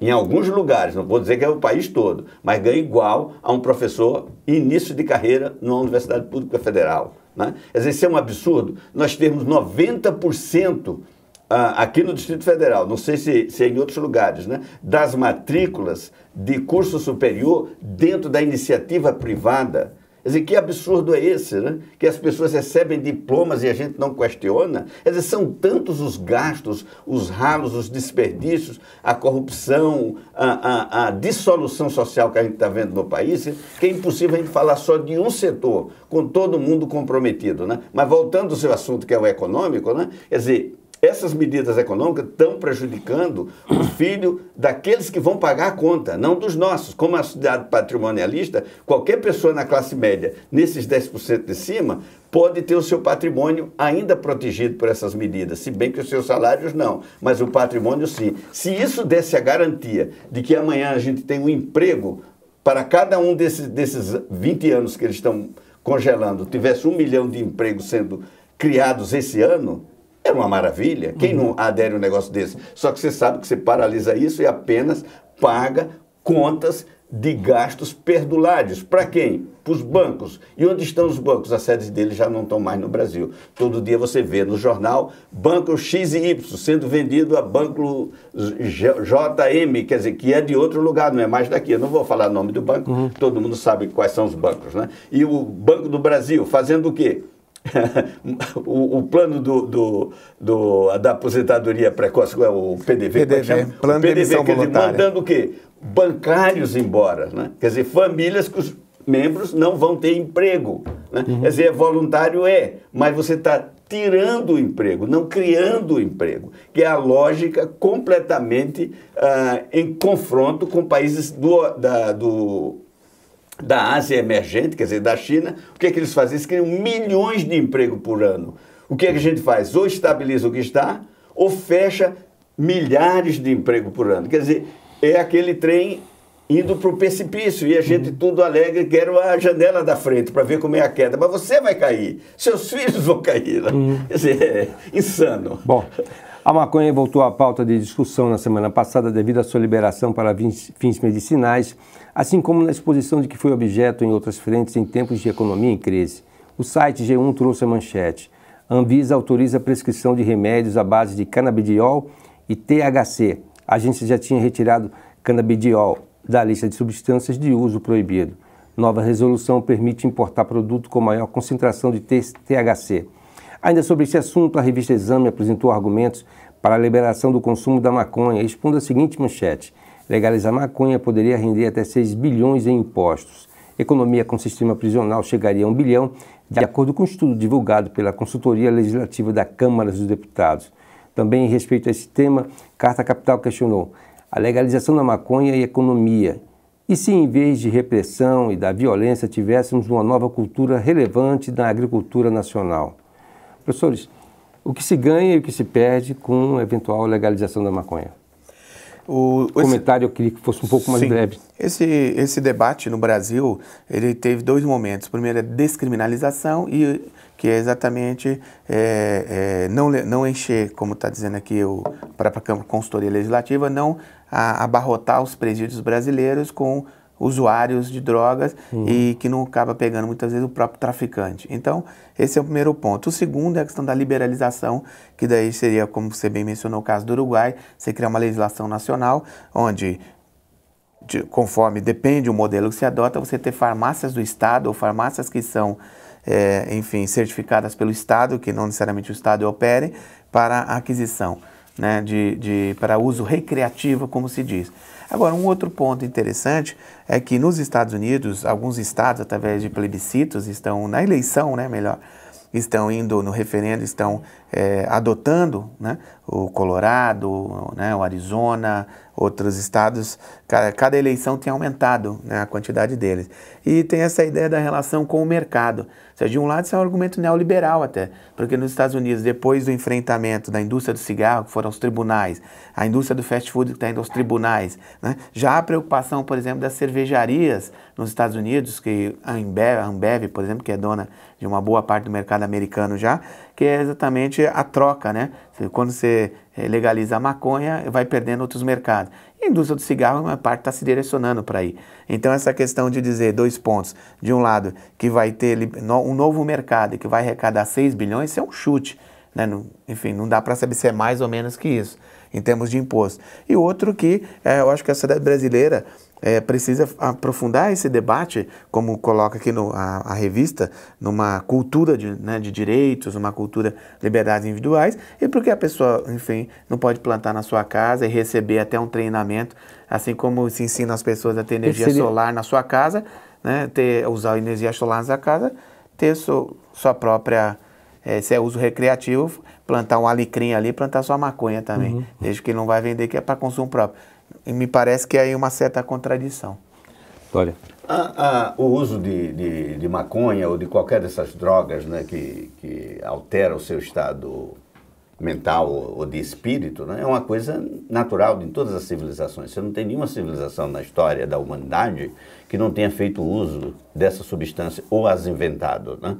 em alguns lugares, não vou dizer que é o país todo, mas ganha igual a um professor início de carreira numa Universidade Pública Federal. Né? Quer dizer, isso é um absurdo. Nós temos 90% ah, aqui no Distrito Federal, não sei se, se é em outros lugares, né, das matrículas de curso superior dentro da iniciativa privada. Quer dizer, que absurdo é esse, né? Que as pessoas recebem diplomas e a gente não questiona. Quer dizer, são tantos os gastos, os ralos, os desperdícios, a corrupção, a, a, a dissolução social que a gente está vendo no país, que é impossível a gente falar só de um setor, com todo mundo comprometido, né? Mas voltando ao seu assunto, que é o econômico, né? Quer dizer, essas medidas econômicas estão prejudicando o filho daqueles que vão pagar a conta, não dos nossos. Como a sociedade patrimonialista, qualquer pessoa na classe média, nesses 10% de cima, pode ter o seu patrimônio ainda protegido por essas medidas, se bem que os seus salários não, mas o patrimônio sim. Se isso desse a garantia de que amanhã a gente tem um emprego para cada um desses, desses 20 anos que eles estão congelando, tivesse um milhão de empregos sendo criados esse ano, Era uma maravilha. Quem uhum. não adere a um negócio desse? Só que você sabe que você paralisa isso e apenas paga contas de gastos perdulários. Para quem? Para os bancos. E onde estão os bancos? As sedes deles já não estão mais no Brasil. Todo dia você vê no jornal banco X e Y sendo vendido a banco JM, quer dizer, que é de outro lugar, não é mais daqui. Eu não vou falar o nome do banco, uhum. todo mundo sabe quais são os bancos. Né? E o Banco do Brasil fazendo o quê? o, o, plano do, do, do, da aposentadoria precoce, é o PDV, PDV é plano o PDV, de quer dizer, mandando o quê? bancários embora. Né? Quer dizer, famílias que os membros não vão ter emprego. Né? Uhum. Quer dizer, voluntário é, mas você está tirando o emprego, não criando o emprego, que é a lógica completamente uh, em confronto com países do, da, do, da Ásia emergente, quer dizer, da China. O que é que eles fazem? Eles criam milhões de emprego por ano. O que é que a gente faz? Ou estabiliza o que está, ou fecha milhares de emprego por ano. Quer dizer, é aquele trem indo para o precipício e a gente uhum. tudo alegre, quero a janela da frente para ver como é a queda. Mas você vai cair, seus filhos vão cair. Né? Uhum. Quer dizer, é insano. Bom, a maconha voltou à pauta de discussão na semana passada devido à sua liberação para fins medicinais, assim como na exposição de que foi objeto em outras frentes em tempos de economia em crise. O site G1 trouxe a manchete. Anvisa autoriza a prescrição de remédios à base de canabidiol e THC, a agência já tinha retirado canabidiol da lista de substâncias de uso proibido. Nova resolução permite importar produto com maior concentração de THC. Ainda sobre esse assunto, a revista Exame apresentou argumentos para a liberação do consumo da maconha, expondo a seguinte manchete: legalizar maconha poderia render até 6 bilhões em impostos. Economia com sistema prisional chegaria a 1 bilhão, de acordo com um estudo divulgado pela Consultoria Legislativa da Câmara dos Deputados. Também em respeito a esse tema, Carta Capital questionou a legalização da maconha e economia. E se em vez de repressão e da violência tivéssemos uma nova cultura relevante da agricultura nacional? Professores, o que se ganha e o que se perde com a eventual legalização da maconha? O, o comentário eu queria que fosse um pouco mais sim, breve. Esse, esse debate no Brasil, ele teve dois momentos. Primeiro, a descriminalização e que é exatamente é, é, não, não encher, como está dizendo aqui o própria consultoria legislativa, não a, abarrotar os presídios brasileiros com usuários de drogas uhum. e que não acaba pegando muitas vezes o próprio traficante. Então, esse é o primeiro ponto. O segundo é a questão da liberalização, que daí seria, como você bem mencionou, o caso do Uruguai, você criar uma legislação nacional onde de, conforme depende o modelo que se adota, você ter farmácias do Estado ou farmácias que são é, enfim, certificadas pelo Estado, que não necessariamente o Estado opere, para aquisição, né, de, de, para uso recreativo, como se diz. Agora, um outro ponto interessante é que nos Estados Unidos, alguns estados, através de plebiscitos, estão na eleição, né, melhor, estão indo no referendo, estão é, adotando né, o Colorado, né, o Arizona, outros estados, cada, cada eleição tem aumentado né, a quantidade deles. E tem essa ideia da relação com o mercado. seja, de um lado, isso é um argumento neoliberal até, porque nos Estados Unidos, depois do enfrentamento da indústria do cigarro, que foram aos tribunais, a indústria do fast food que está indo aos tribunais, né, já a preocupação, por exemplo, das cervejarias nos Estados Unidos, que a Ambev, a Ambev, por exemplo, que é dona de uma boa parte do mercado americano já, que é exatamente a troca, né? Quando você eh, legaliza a maconha, vai perdendo outros mercados. E a indústria do cigarro, uma parte está se direcionando para aí. Então, essa questão de dizer dois pontos, de um lado, que vai ter um novo mercado que vai arrecadar 6 bilhões, isso é um chute. Né? enfim, não dá para saber se é mais ou menos que isso, em termos de imposto. E outro que é, eu acho que a sociedade brasileira é, precisa aprofundar esse debate, como coloca aqui no, a, a revista, numa cultura de, né, de direitos, uma cultura de liberdades individuais, e porque a pessoa, enfim, não pode plantar na sua casa e receber até um treinamento, assim como se ensina as pessoas a ter energia seria... solar na sua casa, né, ter, usar energia solar na sua casa, ter so, sua própria, é, se é uso recreativo, plantar um alecrim ali, plantar sua maconha também, uhum. desde que não vai vender que é para consumo próprio. E me parece que aí uma certa contradição. Olha. o uso de, de, de, maconha ou de qualquer dessas drogas né, que, que altera o seu estado mental ou de espírito né, é uma coisa natural em todas as civilizações. Você não tem nenhuma civilização na história da humanidade que não tenha feito uso dessa substância ou as inventado. Né?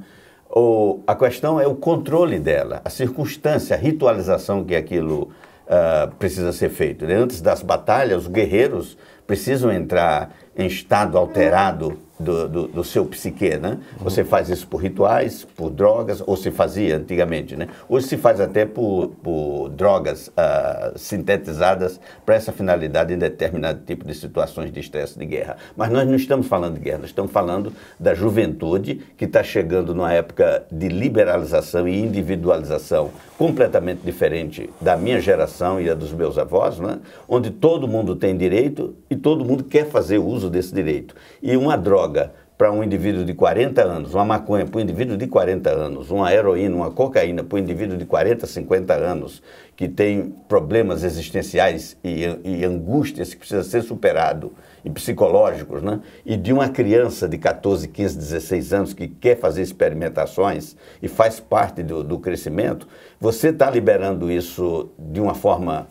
O, a questão é o controle dela, a circunstância, a ritualização que aquilo uh, precisa ser feito. Né? Antes das batalhas, os guerreiros precisam entrar em estado alterado do, do, do, seu psique, né? Você faz isso por rituais, por drogas, ou se fazia antigamente, né? Hoje se faz até por, por drogas uh, sintetizadas para essa finalidade em determinado tipo de situações de estresse de guerra. Mas nós não estamos falando de guerra, nós estamos falando da juventude que está chegando numa época de liberalização e individualização completamente diferente da minha geração e a dos meus avós, né? Onde todo mundo tem direito e todo mundo quer fazer uso desse direito. E uma droga droga para um indivíduo de 40 anos, uma maconha para um indivíduo de 40 anos, uma heroína, uma cocaína para um indivíduo de 40, 50 anos, que tem problemas existenciais e, e angústias que precisa ser superado, e psicológicos, né? e de uma criança de 14, 15, 16 anos que quer fazer experimentações e faz parte do, do crescimento, você está liberando isso de uma forma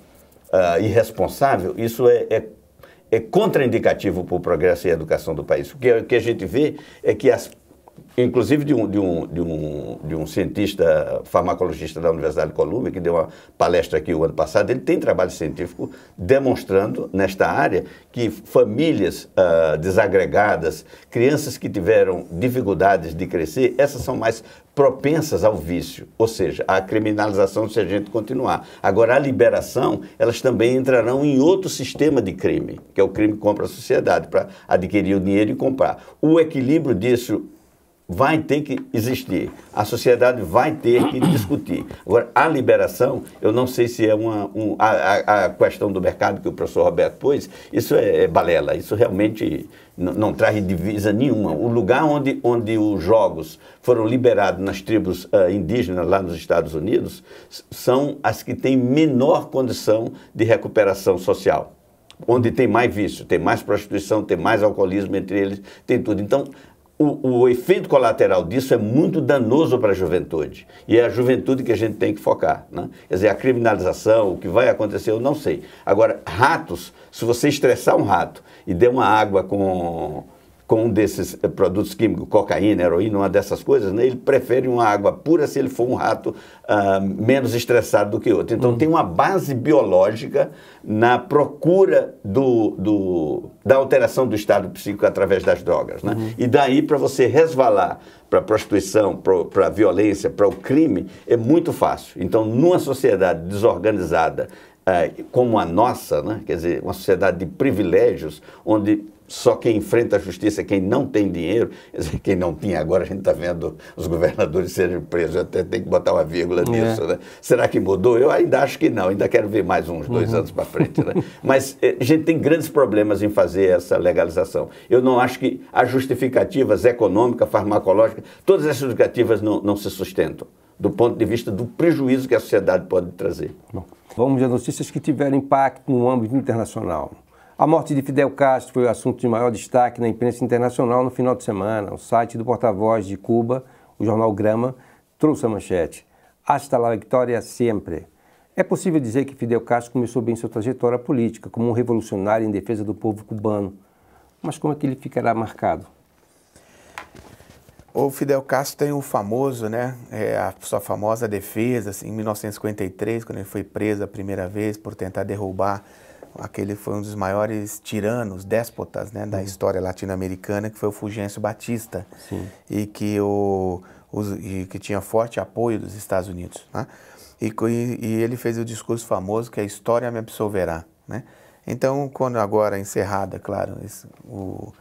uh, irresponsável, isso é, é é contraindicativo para o progresso e a educação do país. O que, o que a gente vê é que as inclusive de um, de, um, de, um, de um cientista farmacologista da Universidade de Colômbia, que deu uma palestra aqui o ano passado, ele tem trabalho científico demonstrando nesta área que famílias uh, desagregadas, crianças que tiveram dificuldades de crescer, essas são mais propensas ao vício, ou seja, à criminalização se a gente continuar. Agora, a liberação, elas também entrarão em outro sistema de crime, que é o crime contra a sociedade, para adquirir o dinheiro e comprar. O equilíbrio disso vai ter que existir. A sociedade vai ter que discutir. Agora, a liberação, eu não sei se é uma. Um, a, a, questão do mercado que o professor Roberto pôs, isso é, é balela, isso realmente não traz divisa nenhuma. O lugar onde, onde os jogos foram liberados nas tribos uh, indígenas lá nos Estados Unidos são as que têm menor condição de recuperação social onde tem mais vício, tem mais prostituição, tem mais alcoolismo entre eles, tem tudo. Então, o, o, efeito colateral disso é muito danoso para a juventude. E é a juventude que a gente tem que focar. Né? Quer dizer, a criminalização, o que vai acontecer, eu não sei. Agora, ratos, se você estressar um rato e der uma água com com um desses eh, produtos químicos, cocaína, heroína, uma dessas coisas, né, ele prefere uma água pura se ele for um rato uh, menos estressado do que outro. Então uhum. tem uma base biológica na procura do, do, da alteração do estado psíquico através das drogas. Né? Uhum. E daí para você resvalar para a prostituição, para a violência, para o crime, é muito fácil. Então, numa sociedade desorganizada, uh, como a nossa, né? quer dizer, uma sociedade de privilégios, onde só quem enfrenta a justiça é quem não tem dinheiro, quem não tinha, agora a gente está vendo os governadores serem presos, até tem que botar uma vírgula é. nisso, né? Será que mudou? Eu ainda acho que não, ainda quero ver mais uns dois uhum. anos para frente, né? Mas eh, a gente tem grandes problemas em fazer essa legalização. Eu não acho que as justificativas econômicas, farmacológicas, todas essas justificativas não, não se sustentam, do ponto de vista do prejuízo que a sociedade pode trazer. Bom, vamos às notícias que tiveram impacto no âmbito internacional. A morte de Fidel Castro foi o assunto de maior destaque na imprensa internacional no final de semana. O site do porta-voz de Cuba, o jornal Grama, trouxe a manchete. Hasta la victoria siempre. É possível dizer que Fidel Castro começou bem sua trajetória política como um revolucionário em defesa do povo cubano. Mas como é que ele ficará marcado? O Fidel Castro tem o famoso, né, é, a sua famosa defesa, assim, em 1953, quando ele foi preso a primeira vez por tentar derrubar aquele foi um dos maiores tiranos, déspotas né, da uhum. história latino-americana, que foi o Fulgêncio Batista, Sim. e que, o, os, e que tinha forte apoio dos Estados Unidos. Né? E, e, ele fez o discurso famoso que a história me absolverá. Né? Então, quando agora encerrada, claro, esse, o,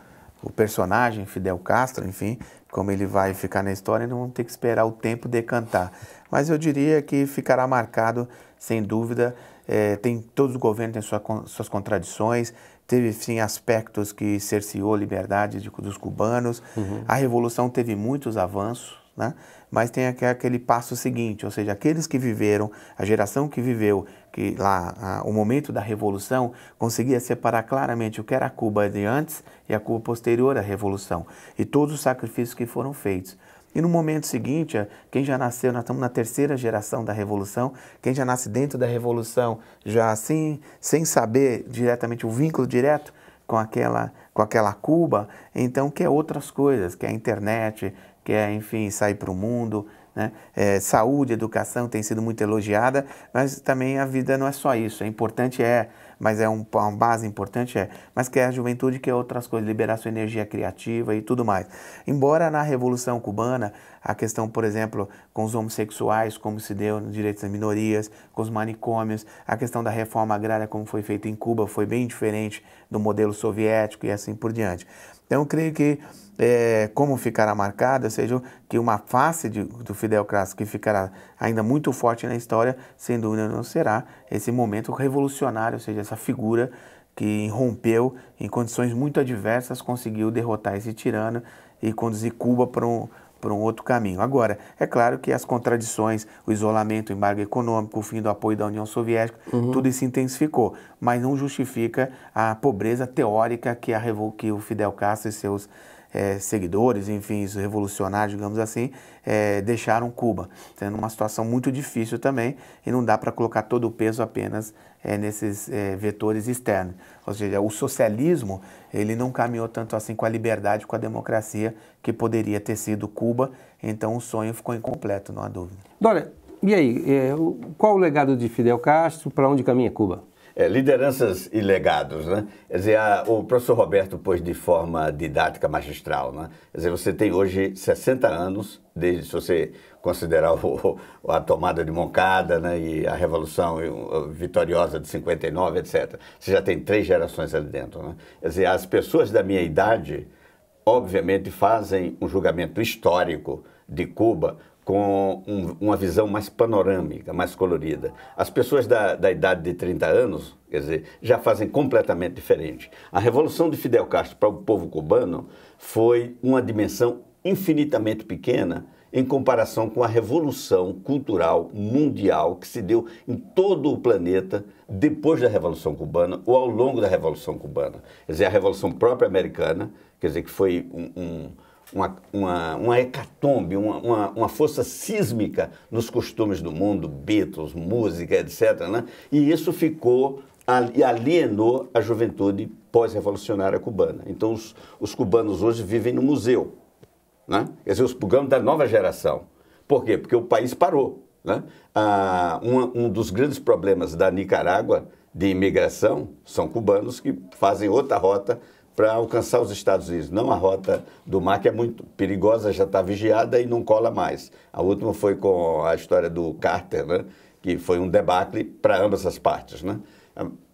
o personagem Fidel Castro, enfim, como ele vai ficar na história, não vamos ter que esperar o tempo decantar. Mas eu diria que ficará marcado, sem dúvida, é, tem todos os governos têm sua, suas contradições, teve sim aspectos que cerceou a liberdade de, dos cubanos. Uhum. A revolução teve muitos avanços, né? mas tem aquele passo seguinte, ou seja, aqueles que viveram, a geração que viveu que lá a, o momento da revolução conseguia separar claramente o que era a Cuba de antes e a Cuba posterior à revolução e todos os sacrifícios que foram feitos. E no momento seguinte, quem já nasceu, nós estamos na terceira geração da Revolução, quem já nasce dentro da Revolução, já assim, sem saber diretamente o vínculo direto com aquela, com aquela Cuba, então quer outras coisas, quer internet, quer, enfim, sair para o mundo. Né? É, saúde, educação tem sido muito elogiada, mas também a vida não é só isso. É importante, é, mas é um, uma base importante, é, mas que é a juventude que é outras coisas, liberar sua energia criativa e tudo mais. Embora na Revolução Cubana, a questão, por exemplo, com os homossexuais, como se deu nos direitos das minorias, com os manicômios, a questão da reforma agrária, como foi feito em Cuba, foi bem diferente do modelo soviético e assim por diante. Então, eu creio que é, como ficará marcada, seja que uma face de, do Fidel Castro que ficará ainda muito forte na história, sem dúvida não será esse momento revolucionário, ou seja, essa figura que rompeu em condições muito adversas, conseguiu derrotar esse tirano e conduzir Cuba para um, para um outro caminho. Agora, é claro que as contradições, o isolamento, o embargo econômico, o fim do apoio da União Soviética, uhum. tudo isso intensificou, mas não justifica a pobreza teórica que, a, que o Fidel Castro e seus é, seguidores, enfim, os revolucionários, digamos assim, é, deixaram Cuba, sendo uma situação muito difícil também e não dá para colocar todo o peso apenas é, nesses é, vetores externos. Ou seja, o socialismo ele não caminhou tanto assim com a liberdade, com a democracia que poderia ter sido Cuba, então o sonho ficou incompleto, não há dúvida. Dória, e aí, é, qual o legado de Fidel Castro, para onde caminha Cuba? É, lideranças e legados, né? Quer dizer, a, o professor Roberto pôs de forma didática magistral, né? Quer dizer, você tem hoje 60 anos, desde se você considerar o, a tomada de Moncada, né? E a Revolução Vitoriosa de 59, etc. Você já tem três gerações ali dentro, né? Quer dizer, as pessoas da minha idade, obviamente, fazem um julgamento histórico de Cuba com um, uma visão mais panorâmica, mais colorida. As pessoas da, da idade de 30 anos, quer dizer, já fazem completamente diferente. A revolução de Fidel Castro para o povo cubano foi uma dimensão infinitamente pequena em comparação com a revolução cultural mundial que se deu em todo o planeta depois da Revolução Cubana ou ao longo da Revolução Cubana. Quer dizer, a Revolução própria americana, quer dizer, que foi um, um uma, uma, uma hecatombe, uma, uma, uma, força sísmica nos costumes do mundo, Beatles, música, etc. Né? E isso ficou e alienou a juventude pós-revolucionária cubana. Então, os, os, cubanos hoje vivem no museu. Né? Quer dizer, os cubanos da nova geração. Por quê? Porque o país parou. Né? Ah, um, um dos grandes problemas da Nicarágua de imigração são cubanos que fazem outra rota para alcançar os Estados Unidos. Não a rota do mar, que é muito perigosa, já está vigiada e não cola mais. A última foi com a história do Carter, né? que foi um debacle para ambas as partes. Né?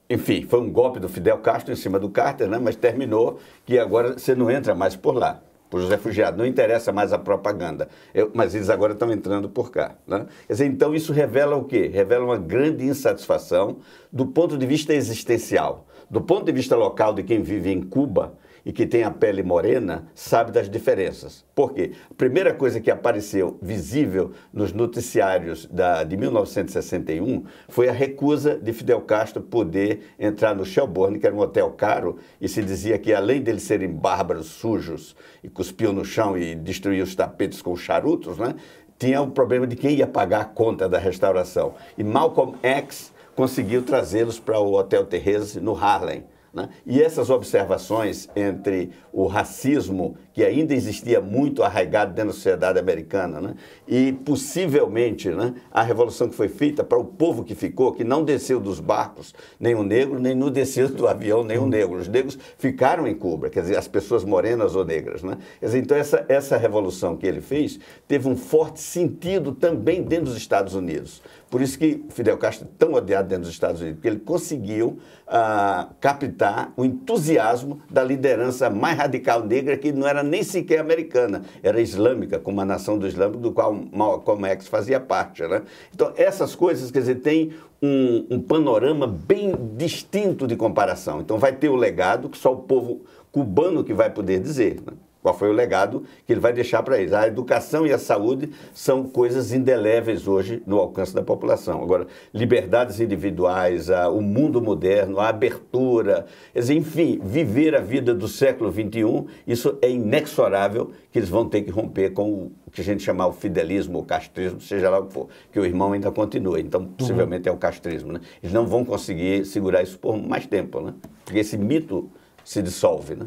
Enfim, foi um golpe do Fidel Castro em cima do Carter, né? mas terminou que agora você não entra mais por lá para os refugiados, não interessa mais a propaganda, Eu, mas eles agora estão entrando por cá. Né? Dizer, então isso revela o quê? Revela uma grande insatisfação do ponto de vista existencial. Do ponto de vista local de quem vive em Cuba e que tem a pele morena, sabe das diferenças. Por quê? A primeira coisa que apareceu visível nos noticiários da, de 1961 foi a recusa de Fidel Castro poder entrar no Shelbourne, que era um hotel caro, e se dizia que além deles serem bárbaros, sujos, e cuspiam no chão e destruíam os tapetes com charutos, né? tinha o problema de quem ia pagar a conta da restauração. E Malcolm X conseguiu trazê-los para o Hotel Terrace no Harlem. Né? E essas observações entre o racismo, que ainda existia muito arraigado dentro da sociedade americana, né? e possivelmente né, a revolução que foi feita para o povo que ficou, que não desceu dos barcos, nem o negro, nem não desceu do avião, nem o negro. Os negros ficaram em Cuba, quer dizer, as pessoas morenas ou negras. Né? Dizer, então, essa, essa revolução que ele fez teve um forte sentido também dentro dos Estados Unidos. Por isso que Fidel Castro é tão odiado dentro dos Estados Unidos, porque ele conseguiu ah, captar o entusiasmo da liderança mais radical negra, que não era nem sequer americana, era islâmica, como a nação do Islâmico, do qual Malcolm X fazia parte. Né? Então, essas coisas, quer dizer, tem um, um panorama bem distinto de comparação. Então, vai ter o legado que só o povo cubano que vai poder dizer. Né? Qual foi o legado que ele vai deixar para eles? A educação e a saúde são coisas indeléveis hoje no alcance da população. Agora, liberdades individuais, a, o mundo moderno, a abertura, dizer, enfim, viver a vida do século XXI, isso é inexorável que eles vão ter que romper com o que a gente chama o fidelismo, o castrismo, seja lá o que for, que o irmão ainda continua. Então, possivelmente uhum. é o castrismo. Né? Eles não vão conseguir segurar isso por mais tempo, né? porque esse mito se dissolve. Né?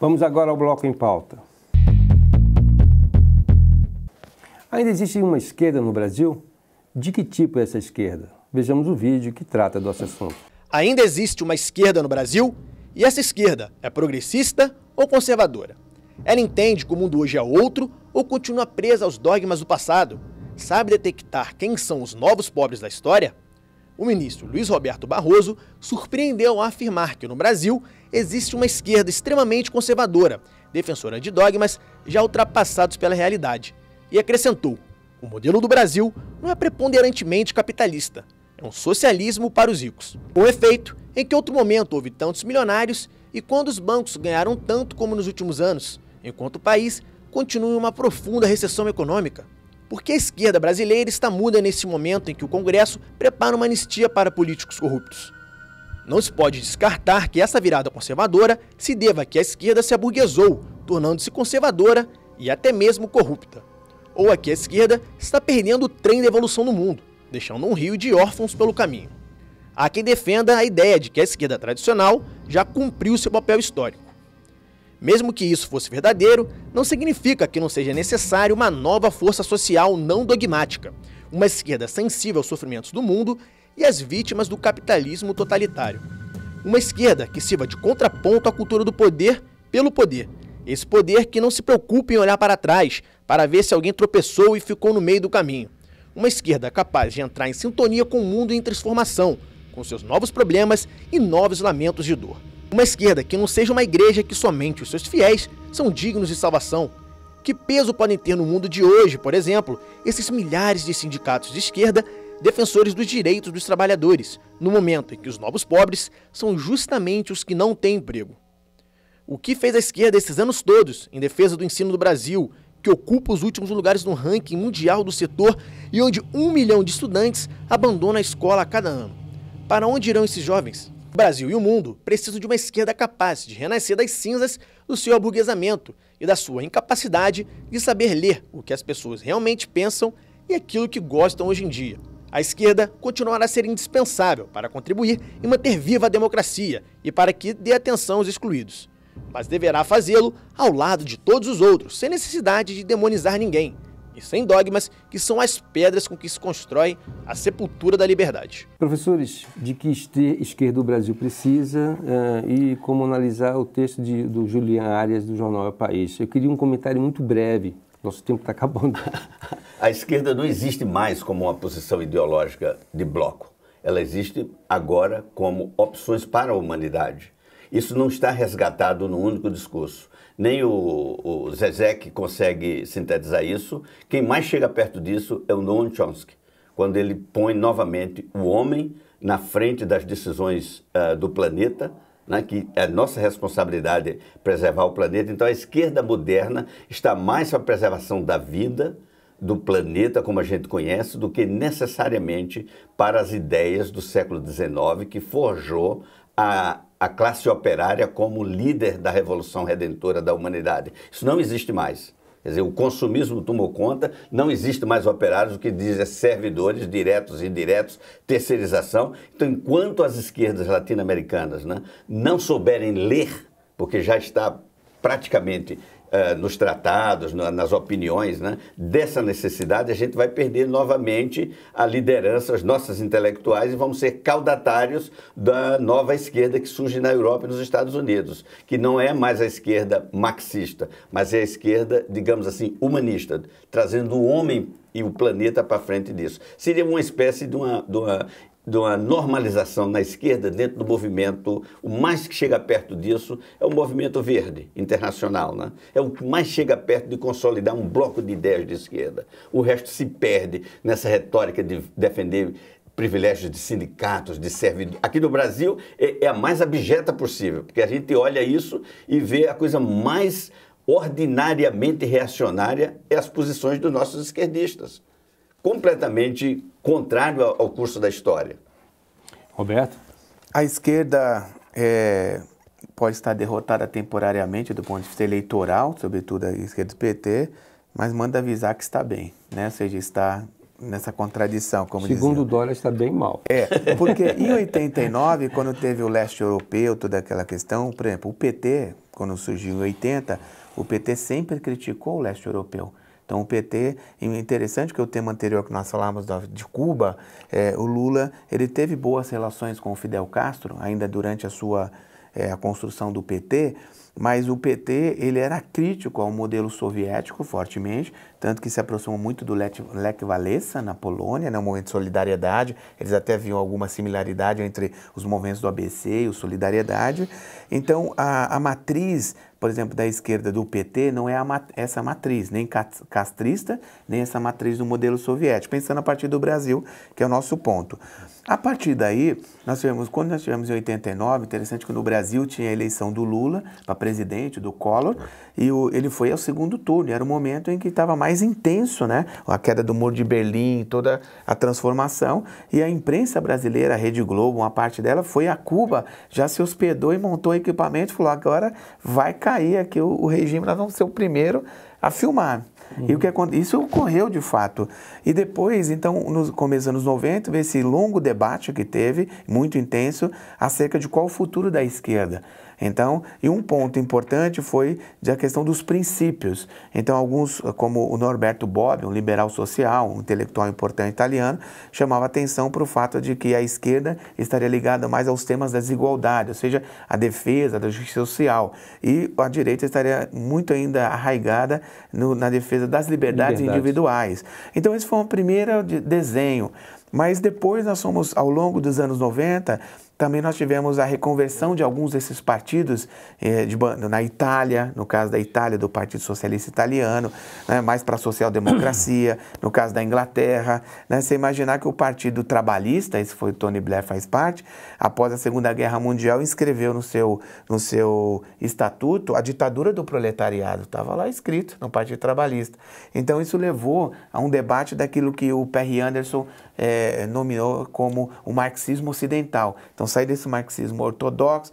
Vamos agora ao bloco em pauta. Ainda existe uma esquerda no Brasil? De que tipo é essa esquerda? Vejamos o vídeo que trata do assunto. Ainda existe uma esquerda no Brasil? E essa esquerda é progressista ou conservadora? Ela entende que o mundo hoje é outro ou continua presa aos dogmas do passado? Sabe detectar quem são os novos pobres da história? O ministro Luiz Roberto Barroso surpreendeu ao afirmar que no Brasil existe uma esquerda extremamente conservadora, defensora de dogmas já ultrapassados pela realidade, e acrescentou: o modelo do Brasil não é preponderantemente capitalista, é um socialismo para os ricos. Com efeito, em que outro momento houve tantos milionários e quando os bancos ganharam tanto como nos últimos anos, enquanto o país continua em uma profunda recessão econômica. Porque a esquerda brasileira está muda nesse momento em que o Congresso prepara uma anistia para políticos corruptos. Não se pode descartar que essa virada conservadora se deva a que a esquerda se aburguesou, tornando-se conservadora e até mesmo corrupta. Ou a que a esquerda está perdendo o trem da evolução no mundo, deixando um rio de órfãos pelo caminho. Há quem defenda a ideia de que a esquerda tradicional já cumpriu seu papel histórico. Mesmo que isso fosse verdadeiro, não significa que não seja necessário uma nova força social não dogmática, uma esquerda sensível aos sofrimentos do mundo e às vítimas do capitalismo totalitário. Uma esquerda que sirva de contraponto à cultura do poder pelo poder. Esse poder que não se preocupe em olhar para trás para ver se alguém tropeçou e ficou no meio do caminho. Uma esquerda capaz de entrar em sintonia com o mundo em transformação, com seus novos problemas e novos lamentos de dor. Uma esquerda que não seja uma igreja que somente os seus fiéis são dignos de salvação. Que peso podem ter no mundo de hoje, por exemplo, esses milhares de sindicatos de esquerda defensores dos direitos dos trabalhadores, no momento em que os novos pobres são justamente os que não têm emprego. O que fez a esquerda esses anos todos em defesa do ensino do Brasil, que ocupa os últimos lugares no ranking mundial do setor e onde um milhão de estudantes abandonam a escola a cada ano? Para onde irão esses jovens? O Brasil e o mundo precisam de uma esquerda capaz de renascer das cinzas do seu aburguesamento e da sua incapacidade de saber ler o que as pessoas realmente pensam e aquilo que gostam hoje em dia. A esquerda continuará a ser indispensável para contribuir e manter viva a democracia e para que dê atenção aos excluídos. Mas deverá fazê-lo ao lado de todos os outros, sem necessidade de demonizar ninguém e sem dogmas que são as pedras com que se constrói a sepultura da liberdade. Professores, de que esquerda o Brasil precisa uh, e como analisar o texto de, do Julian Arias do jornal O País? Eu queria um comentário muito breve nosso tempo está acabando. A esquerda não existe mais como uma posição ideológica de bloco. Ela existe agora como opções para a humanidade. Isso não está resgatado num único discurso. Nem o, o Zezek consegue sintetizar isso. Quem mais chega perto disso é o Noam Chomsky, quando ele põe novamente o homem na frente das decisões uh, do planeta, né, que é nossa responsabilidade preservar o planeta. Então, a esquerda moderna está mais para a preservação da vida, do planeta como a gente conhece, do que necessariamente para as ideias do século XIX, que forjou a, a classe operária como líder da revolução redentora da humanidade. Isso não existe mais. Quer dizer, o consumismo tomou conta, não existe mais operários, o que diz é servidores diretos e indiretos, terceirização. Então, enquanto as esquerdas latino-americanas né, não souberem ler, porque já está praticamente uh, nos tratados, na, nas opiniões né, dessa necessidade, a gente vai perder novamente a liderança, as nossas intelectuais, e vamos ser caudatários da nova esquerda que surge na Europa e nos Estados Unidos, que não é mais a esquerda marxista, mas é a esquerda, digamos assim, humanista, trazendo o homem e o planeta para frente disso. Seria uma espécie de uma, de uma de uma normalização na esquerda dentro do movimento, o mais que chega perto disso é o movimento verde internacional. Né? É o que mais chega perto de consolidar um bloco de ideias de esquerda. O resto se perde nessa retórica de defender privilégios de sindicatos, de servidores. Aqui no Brasil é, é a mais abjeta possível, porque a gente olha isso e vê a coisa mais ordinariamente reacionária é as posições dos nossos esquerdistas completamente contrário ao curso da história. Roberto? A esquerda é, pode estar derrotada temporariamente do ponto de vista eleitoral, sobretudo a esquerda do PT, mas manda avisar que está bem, né? Ou seja, está nessa contradição, como Segundo o Dória, está bem mal. É, porque em 89, quando teve o leste europeu, toda aquela questão, por exemplo, o PT, quando surgiu em 80, o PT sempre criticou o leste europeu. Então o PT, é interessante que o tema anterior que nós falamos de Cuba, é, o Lula ele teve boas relações com o Fidel Castro, ainda durante a sua é, a construção do PT, mas o PT ele era crítico ao modelo soviético fortemente, tanto que se aproximou muito do Lech, Walesa na Polônia, né, um movimento de solidariedade. Eles até viam alguma similaridade entre os movimentos do ABC e o Solidariedade. Então, a, a matriz, por exemplo, da esquerda do PT não é a, essa matriz, nem castrista, nem essa matriz do modelo soviético, pensando a partir do Brasil, que é o nosso ponto. A partir daí, nós tivemos, quando nós tivemos em 89, interessante que no Brasil tinha a eleição do Lula para presidente, do Collor, e o, ele foi ao segundo turno, era o momento em que estava mais intenso, né? A queda do muro de Berlim, toda a transformação, e a imprensa brasileira, a Rede Globo, uma parte dela foi a Cuba, já se hospedou e montou equipamento, falou, agora vai cair aqui o, o regime, nós vamos ser o primeiro a filmar. Uhum. E o que isso ocorreu de fato. E depois, então, no começo dos anos 90, veio esse longo debate que teve, muito intenso, acerca de qual o futuro da esquerda. Então, e um ponto importante foi a questão dos princípios. Então, alguns, como o Norberto Bobbio, um liberal social, um intelectual importante italiano, chamava atenção para o fato de que a esquerda estaria ligada mais aos temas da desigualdade, ou seja, a defesa da justiça social, e a direita estaria muito ainda arraigada no, na defesa das liberdades Liberdade. individuais. Então, esse foi um primeiro desenho. Mas depois nós fomos, ao longo dos anos 90, também nós tivemos a reconversão de alguns desses partidos eh, de, na Itália, no caso da Itália, do Partido Socialista Italiano, né, mais para a social-democracia, no caso da Inglaterra. Né, você imaginar que o Partido Trabalhista, esse foi o Tony Blair faz parte, após a Segunda Guerra Mundial, inscreveu no seu, no seu estatuto a ditadura do proletariado. Estava lá escrito no Partido Trabalhista. Então isso levou a um debate daquilo que o Perry Anderson nomeou como o marxismo ocidental. Então sair desse marxismo ortodoxo,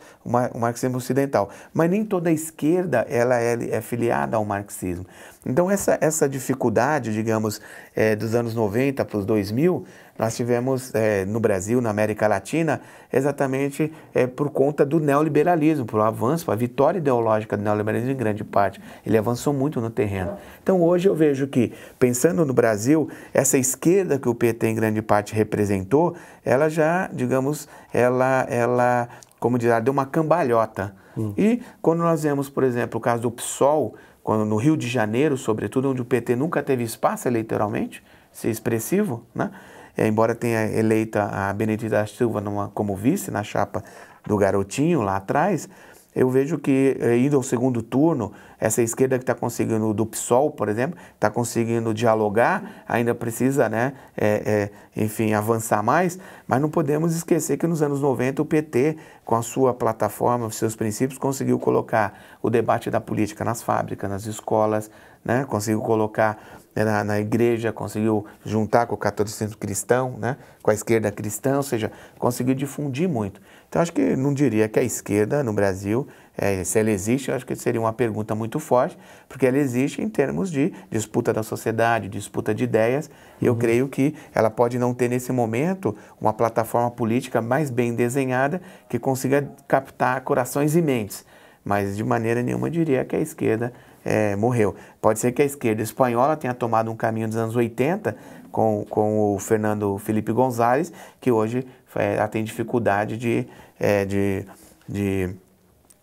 o marxismo ocidental. Mas nem toda a esquerda ela é, é filiada ao marxismo. Então essa, essa dificuldade, digamos, é, dos anos 90 para os 2000, nós tivemos é, no Brasil, na América Latina, exatamente é, por conta do neoliberalismo, por avanço, a vitória ideológica do neoliberalismo em grande parte. Ele avançou muito no terreno. Então hoje eu vejo que, pensando no Brasil, essa esquerda que o PT em grande parte representou, ela já, digamos, ela, ela como dizer, deu uma cambalhota. Hum. E quando nós vemos, por exemplo, o caso do PSOL, quando no Rio de Janeiro, sobretudo, onde o PT nunca teve espaço eleitoralmente, ser expressivo, né? é, embora tenha eleita a Benedita Silva numa, como vice na chapa do Garotinho lá atrás, eu vejo que é, indo ao segundo turno, essa esquerda que está conseguindo, do PSOL, por exemplo, está conseguindo dialogar, ainda precisa, né, é, é, enfim, avançar mais, mas não podemos esquecer que nos anos 90 o PT, com a sua plataforma, seus princípios, conseguiu colocar o debate da política nas fábricas, nas escolas, né, conseguiu colocar né, na, na, igreja, conseguiu juntar com o catolicismo cristão, né, com a esquerda cristã, ou seja, conseguiu difundir muito. Então, acho que não diria que a esquerda no Brasil, é, se ela existe, acho que seria uma pergunta muito forte, porque ela existe em termos de disputa da sociedade, disputa de ideias, e eu uhum. creio que ela pode não ter nesse momento uma plataforma política mais bem desenhada que consiga captar corações e mentes. Mas de maneira nenhuma diria que a esquerda é, morreu. Pode ser que a esquerda espanhola tenha tomado um caminho dos anos 80 com, com o Fernando Felipe González, que hoje é, ela tem dificuldade de, é, de, de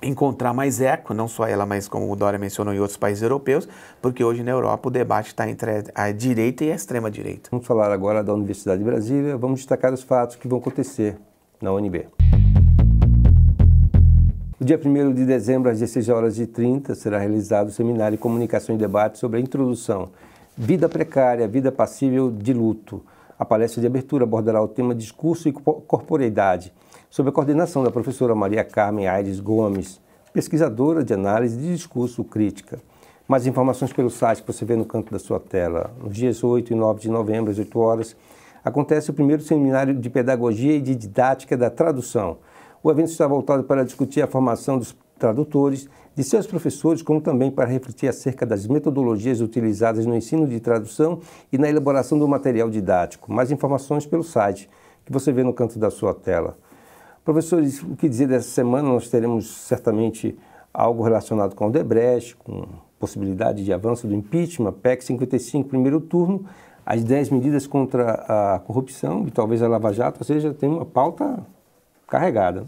encontrar mais eco, não só ela, mas como o Dória mencionou em outros países europeus, porque hoje na Europa o debate está entre a direita e a extrema direita. Vamos falar agora da Universidade de Brasília, vamos destacar os fatos que vão acontecer na UNB. No dia 1 de dezembro, às 16 horas e 30, será realizado o seminário Comunicação e Debate sobre a introdução Vida Precária, Vida Passível de Luto. A palestra de abertura abordará o tema Discurso e Corporeidade, sob a coordenação da professora Maria Carmen Aires Gomes, pesquisadora de análise de discurso crítica. Mais informações pelo site que você vê no canto da sua tela. Nos dias 8 e 9 de novembro, às 8 horas, acontece o primeiro seminário de Pedagogia e de Didática da Tradução. O evento está voltado para discutir a formação dos tradutores, de seus professores, como também para refletir acerca das metodologias utilizadas no ensino de tradução e na elaboração do material didático. Mais informações pelo site, que você vê no canto da sua tela. Professores, o que dizer dessa semana? Nós teremos certamente algo relacionado com o Debrecht, com possibilidade de avanço do impeachment, PEC 55, primeiro turno, as 10 medidas contra a corrupção e talvez a Lava Jato, ou seja, tem uma pauta carregada.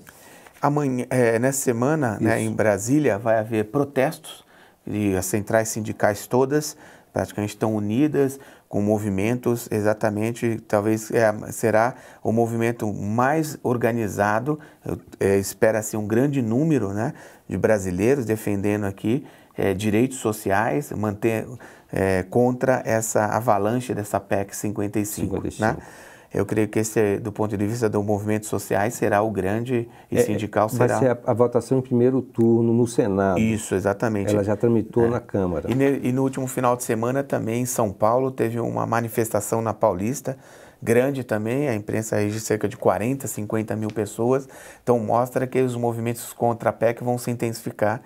Amanhã, é, nessa semana, né, em Brasília, vai haver protestos e as centrais sindicais todas praticamente estão unidas com movimentos exatamente, talvez é, será o movimento mais organizado, é, espera-se um grande número né, de brasileiros defendendo aqui é, direitos sociais, manter é, contra essa avalanche dessa PEC 55. 55. Né? Eu creio que esse, do ponto de vista dos movimentos sociais, será o grande e é, sindical será. Vai ser a, a, votação em primeiro turno no Senado. Isso, exatamente. Ela já tramitou é. na Câmara. E, ne, e, no último final de semana também em São Paulo teve uma manifestação na Paulista, grande também, a imprensa registra cerca de 40, 50 mil pessoas. Então mostra que os movimentos contra a PEC vão se intensificar.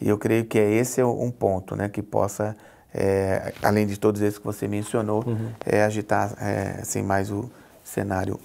E eu creio que é esse um ponto né, que possa, é, além de todos esses que você mencionou, uhum. é, agitar é, assim, mais o cenário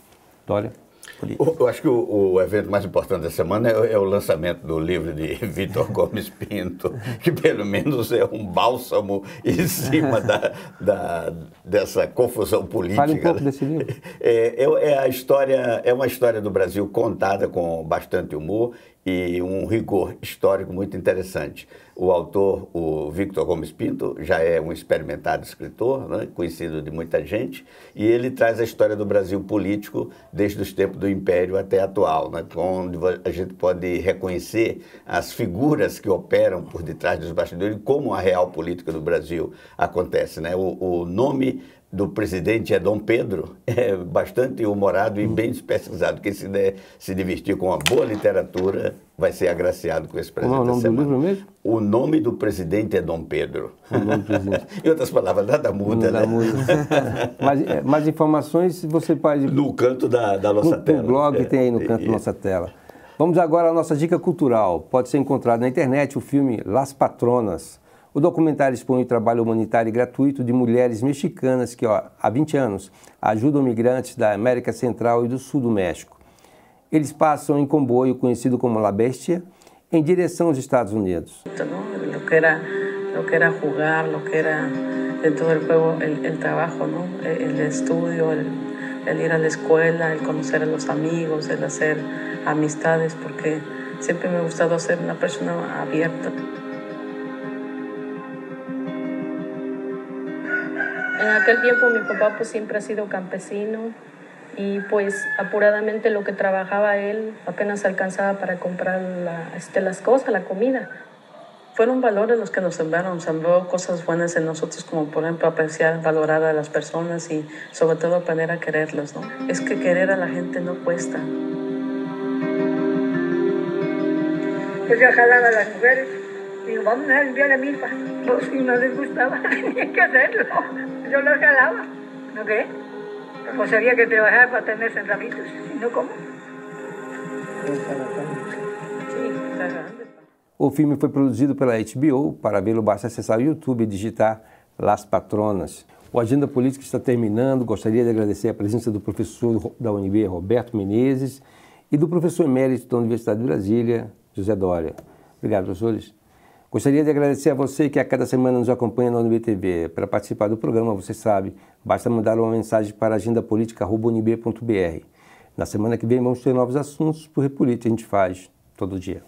Dória. político. Eu acho que o, o, evento mais importante da semana é, é o lançamento do livro de Vitor Gomes Pinto, que pelo menos é um bálsamo em cima da, da dessa confusão política. Fale um pouco desse livro. É, é, é, a história, é uma história do Brasil contada com bastante humor e um rigor histórico muito interessante. O autor, o Victor Gomes Pinto, já é um experimentado escritor, né, conhecido de muita gente, e ele traz a história do Brasil político desde os tempos do Império até atual, né, onde a gente pode reconhecer as figuras que operam por detrás dos bastidores e como a real política do Brasil acontece. Né? O, o nome do presidente é Dom Pedro, é bastante humorado e bem pesquisado. Quem se der se divertir com uma boa literatura vai ser agraciado com esse presente. Como é o nome do livro mesmo? O nome do presidente é Dom Pedro. O nome do presidente. em outras palavras, nada muda, nada né? Muda. mais, é, mais informações você pode... No canto da, da nossa no, tela. No blog é, tem aí no canto é, da nossa tela. Vamos agora à nossa dica cultural. Pode ser encontrado na internet o filme Las Patronas, o documentário expõe o trabalho humanitário gratuito de mulheres mexicanas que, ó, há 20 anos, ajudam migrantes da América Central e do Sul do México. Eles passam em comboio conhecido como La Bestia em direção aos Estados Unidos. Lo que era, lo que era lo que era dentro del juego el, el trabajo, estudio, ir a la escuela, el conocer a amigos, el hacer amistades, porque siempre me ha gustado ser una persona abierta. En aquel tiempo mi papá pues siempre ha sido campesino y pues apuradamente lo que trabajaba él apenas alcanzaba para comprar la, este, las cosas, la comida. Fueron valores los que nos sembraron, sembró cosas buenas en nosotros como por ejemplo apreciar, valorar a las personas y sobre todo aprender a quererlos, ¿no? Es que querer a la gente no cuesta. Pues yo jalaba a las mujeres, digo, vamos a limpiar la milpa. Pues si no les gustaba, tenía que hacerlo. Yo las jalaba. ¿No qué? Pues había que trabajar para tener centramitos. Si no, ¿cómo? O filme foi produzido pela HBO. Para vê-lo, basta acessar o YouTube e digitar Las Patronas. O Agenda Política está terminando. Gostaria de agradecer a presença do professor da UNB, Roberto Menezes, e do professor emérito da Universidade de Brasília, José Dória. Obrigado, professores. Gostaria de agradecer a você que a cada semana nos acompanha na UNB Para participar do programa, você sabe, basta mandar uma mensagem para agendapolitica.unib.br. Na semana que vem vamos ter novos assuntos, porque política a gente faz todo dia.